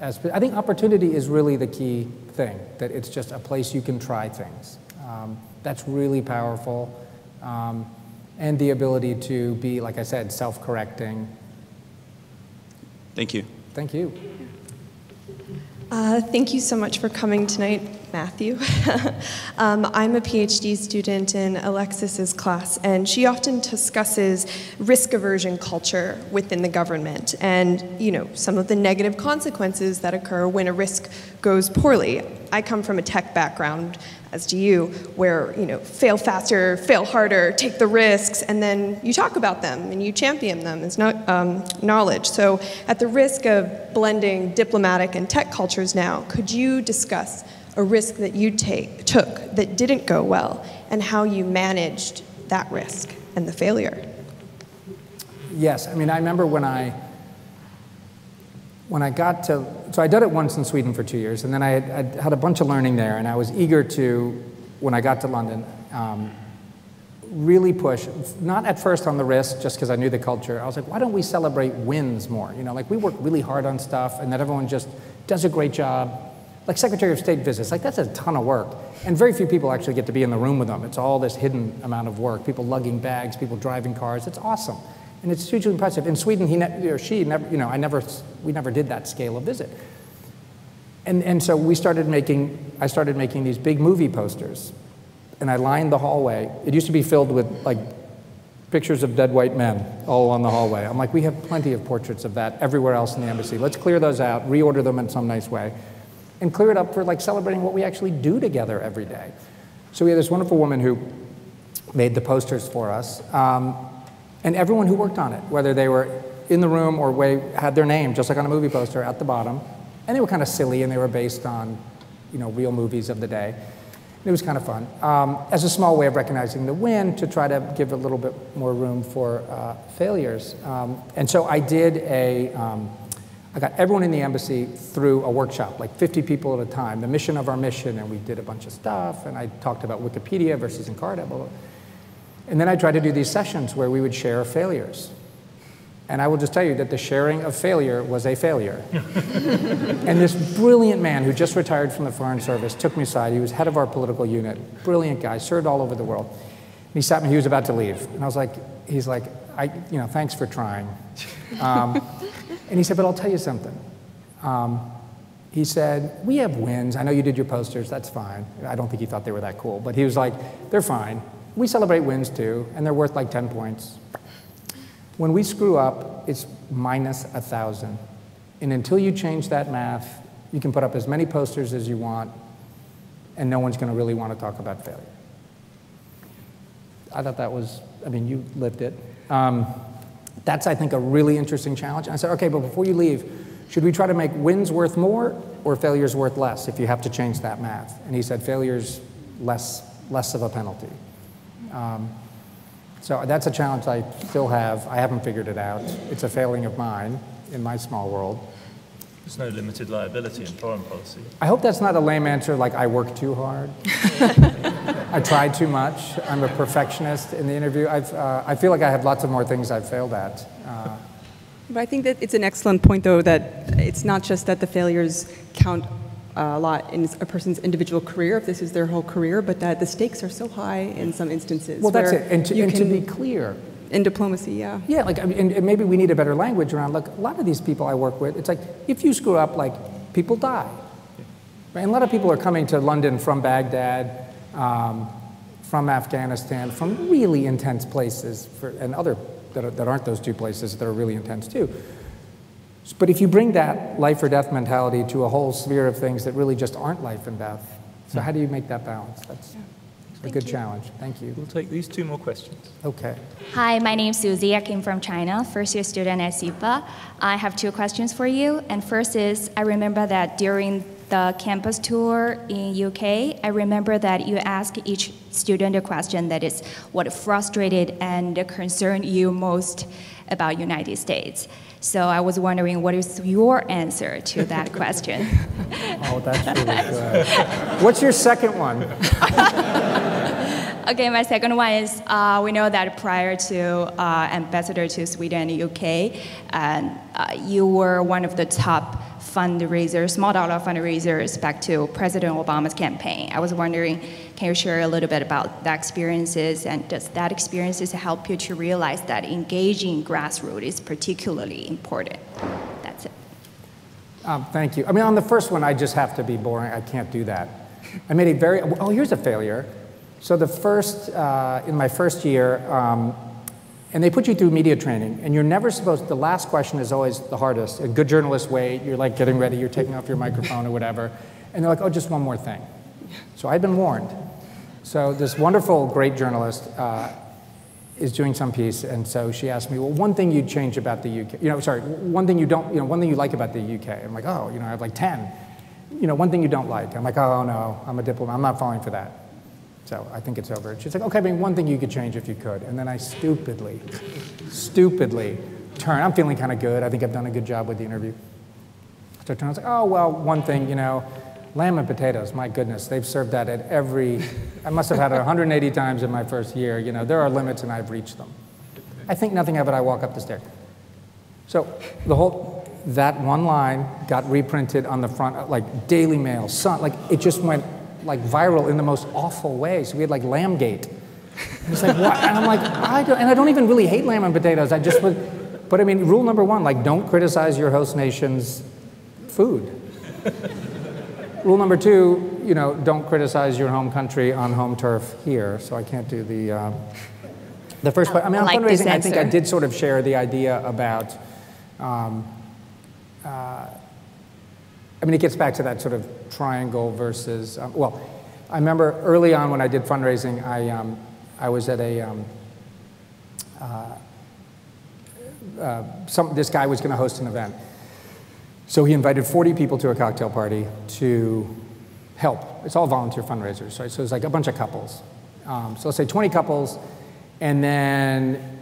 as, I think opportunity is really the key thing, that it's just a place you can try things. Um, that's really powerful. Um, and the ability to be, like I said, self-correcting. Thank you. Thank you. Uh, thank you so much for coming tonight, Matthew. um, I'm a PhD student in Alexis's class, and she often discusses risk aversion culture within the government and, you know, some of the negative consequences that occur when a risk goes poorly. I come from a tech background, as do you, where, you know, fail faster, fail harder, take the risks, and then you talk about them and you champion them as um, knowledge. So, at the risk of blending diplomatic and tech cultures now, could you discuss a risk that you take, took that didn't go well and how you managed that risk and the failure? Yes, I mean, I remember when I when I got to, so I did it once in Sweden for two years, and then I had, I had a bunch of learning there, and I was eager to, when I got to London, um, really push, not at first on the risk, just because I knew the culture. I was like, why don't we celebrate wins more? You know, like we work really hard on stuff, and that everyone just does a great job. Like Secretary of State visits, like that's a ton of work. And very few people actually get to be in the room with them. It's all this hidden amount of work. People lugging bags, people driving cars. It's awesome. And it's hugely impressive. In Sweden, he or she never, you know, I never, we never did that scale of visit. And, and so we started making, I started making these big movie posters. And I lined the hallway. It used to be filled with like pictures of dead white men all along the hallway. I'm like, we have plenty of portraits of that everywhere else in the embassy. Let's clear those out, reorder them in some nice way, and clear it up for like celebrating what we actually do together every day. So we had this wonderful woman who made the posters for us. Um, and everyone who worked on it, whether they were in the room or way, had their name, just like on a movie poster, at the bottom. And they were kind of silly and they were based on, you know, real movies of the day. It was kind of fun. Um, as a small way of recognizing the win to try to give a little bit more room for uh, failures. Um, and so I did a, um, I got everyone in the embassy through a workshop, like 50 people at a time, the mission of our mission, and we did a bunch of stuff, and I talked about Wikipedia versus Encarta, blah, blah. And then I tried to do these sessions where we would share failures. And I will just tell you that the sharing of failure was a failure. and this brilliant man who just retired from the Foreign Service took me aside. He was head of our political unit, brilliant guy, served all over the world. And he sat me, he was about to leave. And I was like, he's like, I, you know, thanks for trying. Um, and he said, but I'll tell you something. Um, he said, we have wins. I know you did your posters, that's fine. I don't think he thought they were that cool, but he was like, they're fine we celebrate wins too, and they're worth like 10 points. When we screw up, it's minus a 1,000. And until you change that math, you can put up as many posters as you want, and no one's going to really want to talk about failure. I thought that was, I mean, you lived it. Um, that's, I think, a really interesting challenge. And I said, okay, but before you leave, should we try to make wins worth more or failures worth less if you have to change that math? And he said, failures less, less of a penalty. Um, so that's a challenge I still have. I haven't figured it out. It's a failing of mine in my small world. There's no limited liability in foreign policy. I hope that's not a lame answer like I work too hard. I tried too much. I'm a perfectionist in the interview. Uh, i feel like I have lots of more things I've failed at. Uh, but I think that it's an excellent point, though, that it's not just that the failures count a lot in a person's individual career if this is their whole career, but that the stakes are so high in some instances. Well, that's it. And to, you and to can- be clear, in diplomacy, yeah. Yeah, like, I mean, and, and maybe we need a better language around, look, a lot of these people I work with, it's like, if you screw up, like, people die. Right? And a lot of people are coming to London from Baghdad, um, from Afghanistan, from really intense places, for, and other that, are, that aren't those two places that are really intense too. But if you bring that life or death mentality to a whole sphere of things that really just aren't life and death, so how do you make that balance? That's a good challenge. Thank you. We'll take these two more questions. Okay. Hi, my name's Susie. I came from China, first year student at SIPA. I have two questions for you. And first is I remember that during the campus tour in UK, I remember that you asked each student a question that is what frustrated and concerned you most about United States. So I was wondering what is your answer to that question? Oh, that's really good. What's your second one? Okay, my second one is uh, we know that prior to uh, ambassador to Sweden and UK, and uh, you were one of the top fundraisers, small dollar fundraisers back to President Obama's campaign. I was wondering, can you share a little bit about that experiences and does that experiences help you to realize that engaging grassroots is particularly important? That's it. Um, thank you. I mean, on the first one, I just have to be boring. I can't do that. I made a very, oh, here's a failure. So the first, uh, in my first year, um, and they put you through media training, and you're never supposed, the last question is always the hardest. A good journalist wait, you're like getting ready, you're taking off your microphone or whatever, and they're like, oh, just one more thing. So I'd been warned. So this wonderful, great journalist uh, is doing some piece, and so she asked me, well, one thing you'd change about the UK, you know, sorry, one thing you don't, you know, one thing you like about the UK. I'm like, oh, you know, I have like 10. You know, one thing you don't like. I'm like, oh, no, I'm a diplomat, I'm not falling for that. So I think it's over. She's like, okay, I mean, one thing you could change if you could. And then I stupidly, stupidly turn. I'm feeling kind of good. I think I've done a good job with the interview. So I turn, I was like, oh, well, one thing, you know, lamb and potatoes, my goodness, they've served that at every, I must have had it 180 times in my first year. You know, there are limits and I've reached them. I think nothing of it, I walk up the stairs. So the whole, that one line got reprinted on the front, like Daily Mail, Sun, like it just went like viral in the most awful way. So we had like Lambgate. And it's like, what? And I'm like, I don't, and I don't even really hate lamb and potatoes. I just would, but I mean, rule number one, like don't criticize your host nation's food. rule number two, you know, don't criticize your home country on home turf here. So I can't do the, uh, the first part. I mean, on like fundraising, I think I did sort of share the idea about, um, uh, I mean, it gets back to that sort of triangle versus, um, well, I remember early on when I did fundraising, I, um, I was at a, um, uh, uh, some, this guy was going to host an event. So he invited 40 people to a cocktail party to help. It's all volunteer fundraisers, right? So it's like a bunch of couples. Um, so let's say 20 couples, and then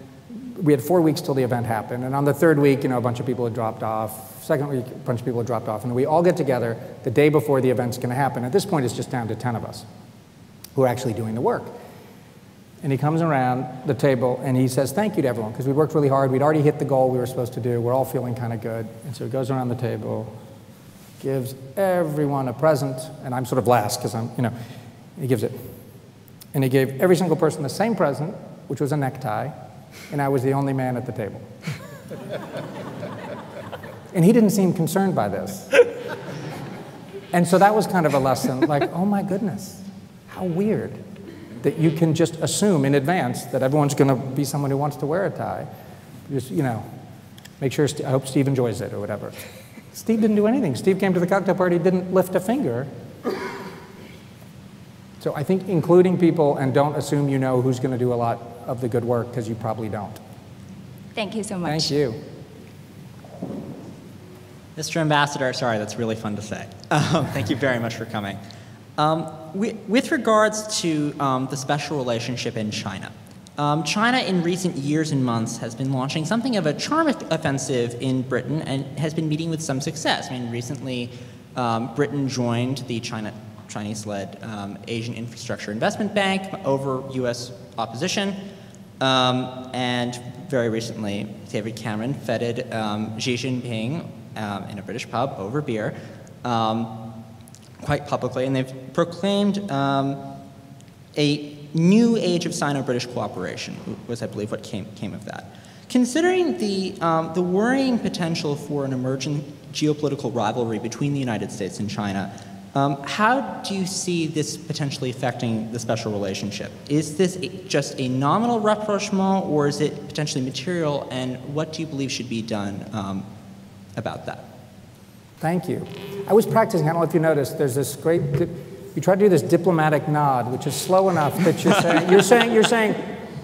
we had four weeks till the event happened. And on the third week, you know, a bunch of people had dropped off. Second week, a bunch of people dropped off. And we all get together the day before the event's going to happen. At this point, it's just down to 10 of us who are actually doing the work. And he comes around the table and he says, Thank you to everyone, because we worked really hard. We'd already hit the goal we were supposed to do. We're all feeling kind of good. And so he goes around the table, gives everyone a present, and I'm sort of last because I'm, you know, he gives it. And he gave every single person the same present, which was a necktie, and I was the only man at the table. And he didn't seem concerned by this. And so that was kind of a lesson like, oh my goodness, how weird that you can just assume in advance that everyone's going to be someone who wants to wear a tie. Just, you know, make sure, I hope Steve enjoys it or whatever. Steve didn't do anything. Steve came to the cocktail party, didn't lift a finger. So I think including people and don't assume you know who's going to do a lot of the good work because you probably don't. Thank you so much. Thank you. Mr. Ambassador, sorry, that's really fun to say. Um, thank you very much for coming. Um, wi- with regards to um, the special relationship in China, um, China in recent years and months has been launching something of a charm offensive in Britain and has been meeting with some success. I mean, recently um, Britain joined the China, Chinese-led um, Asian Infrastructure Investment Bank over U.S. opposition. And very recently, David Cameron feted Xi Jinping um, in a British pub over beer. Um, quite publicly, and they've proclaimed um, a new age of Sino-British cooperation, was I believe what came, came of that. Considering the, um, the worrying potential for an emerging geopolitical rivalry between the United States and China, um, how do you see this potentially affecting the special relationship? Is this a, just a nominal rapprochement or is it potentially material, and what do you believe should be done um, about that? Thank you. I was practicing, I don't know if you noticed, there's this great, you try to do this diplomatic nod, which is slow enough that you're saying, you're saying, you're saying,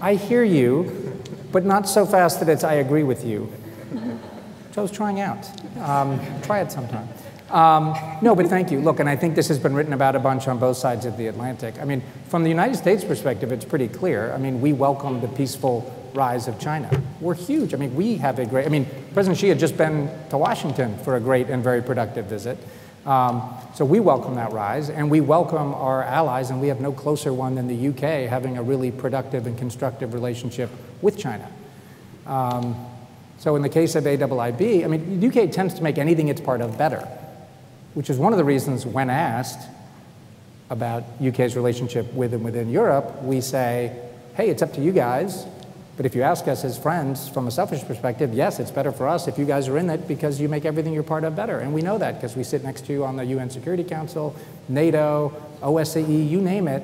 I hear you, but not so fast that it's I agree with you. Which I was trying out. Um, try it sometime. Um, no, but thank you. Look, and I think this has been written about a bunch on both sides of the Atlantic. I mean, from the United States perspective, it's pretty clear. I mean, we welcome the peaceful rise of China. We're huge. I mean, we have a great, I mean, President Xi had just been to Washington for a great and very productive visit. Um, so we welcome that rise, and we welcome our allies, and we have no closer one than the UK having a really productive and constructive relationship with China. Um, so in the case of AIIB, I mean, the UK tends to make anything it's part of better, which is one of the reasons when asked about UK's relationship with and within Europe, we say, hey, it's up to you guys. But if you ask us as friends from a selfish perspective, yes, it's better for us if you guys are in it because you make everything you're part of better. And we know that because we sit next to you on the UN Security Council, NATO, OSCE, you name it.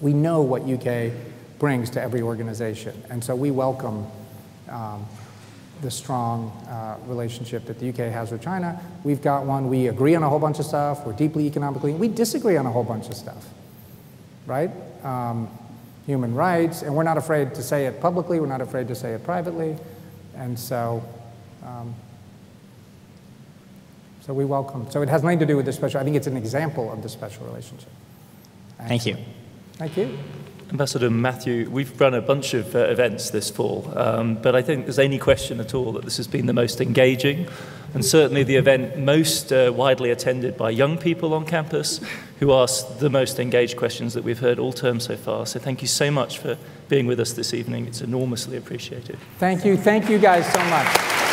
We know what UK brings to every organization. And so we welcome um, the strong uh, relationship that the UK has with China. We've got one, we agree on a whole bunch of stuff, we're deeply economically, we disagree on a whole bunch of stuff, right? Um, human rights, and we're not afraid to say it publicly, we're not afraid to say it privately, and so, um, so we welcome. So it has nothing to do with the special, I think it's an example of the special relationship. Thank you. Thank you. Ambassador Matthew, we've run a bunch of uh, events this fall, um, but I think there's any question at all that this has been the most engaging and certainly the event most uh, widely attended by young people on campus who ask the most engaged questions that we've heard all term so far. So thank you so much for being with us this evening. It's enormously appreciated. Thank you. Thank you guys so much.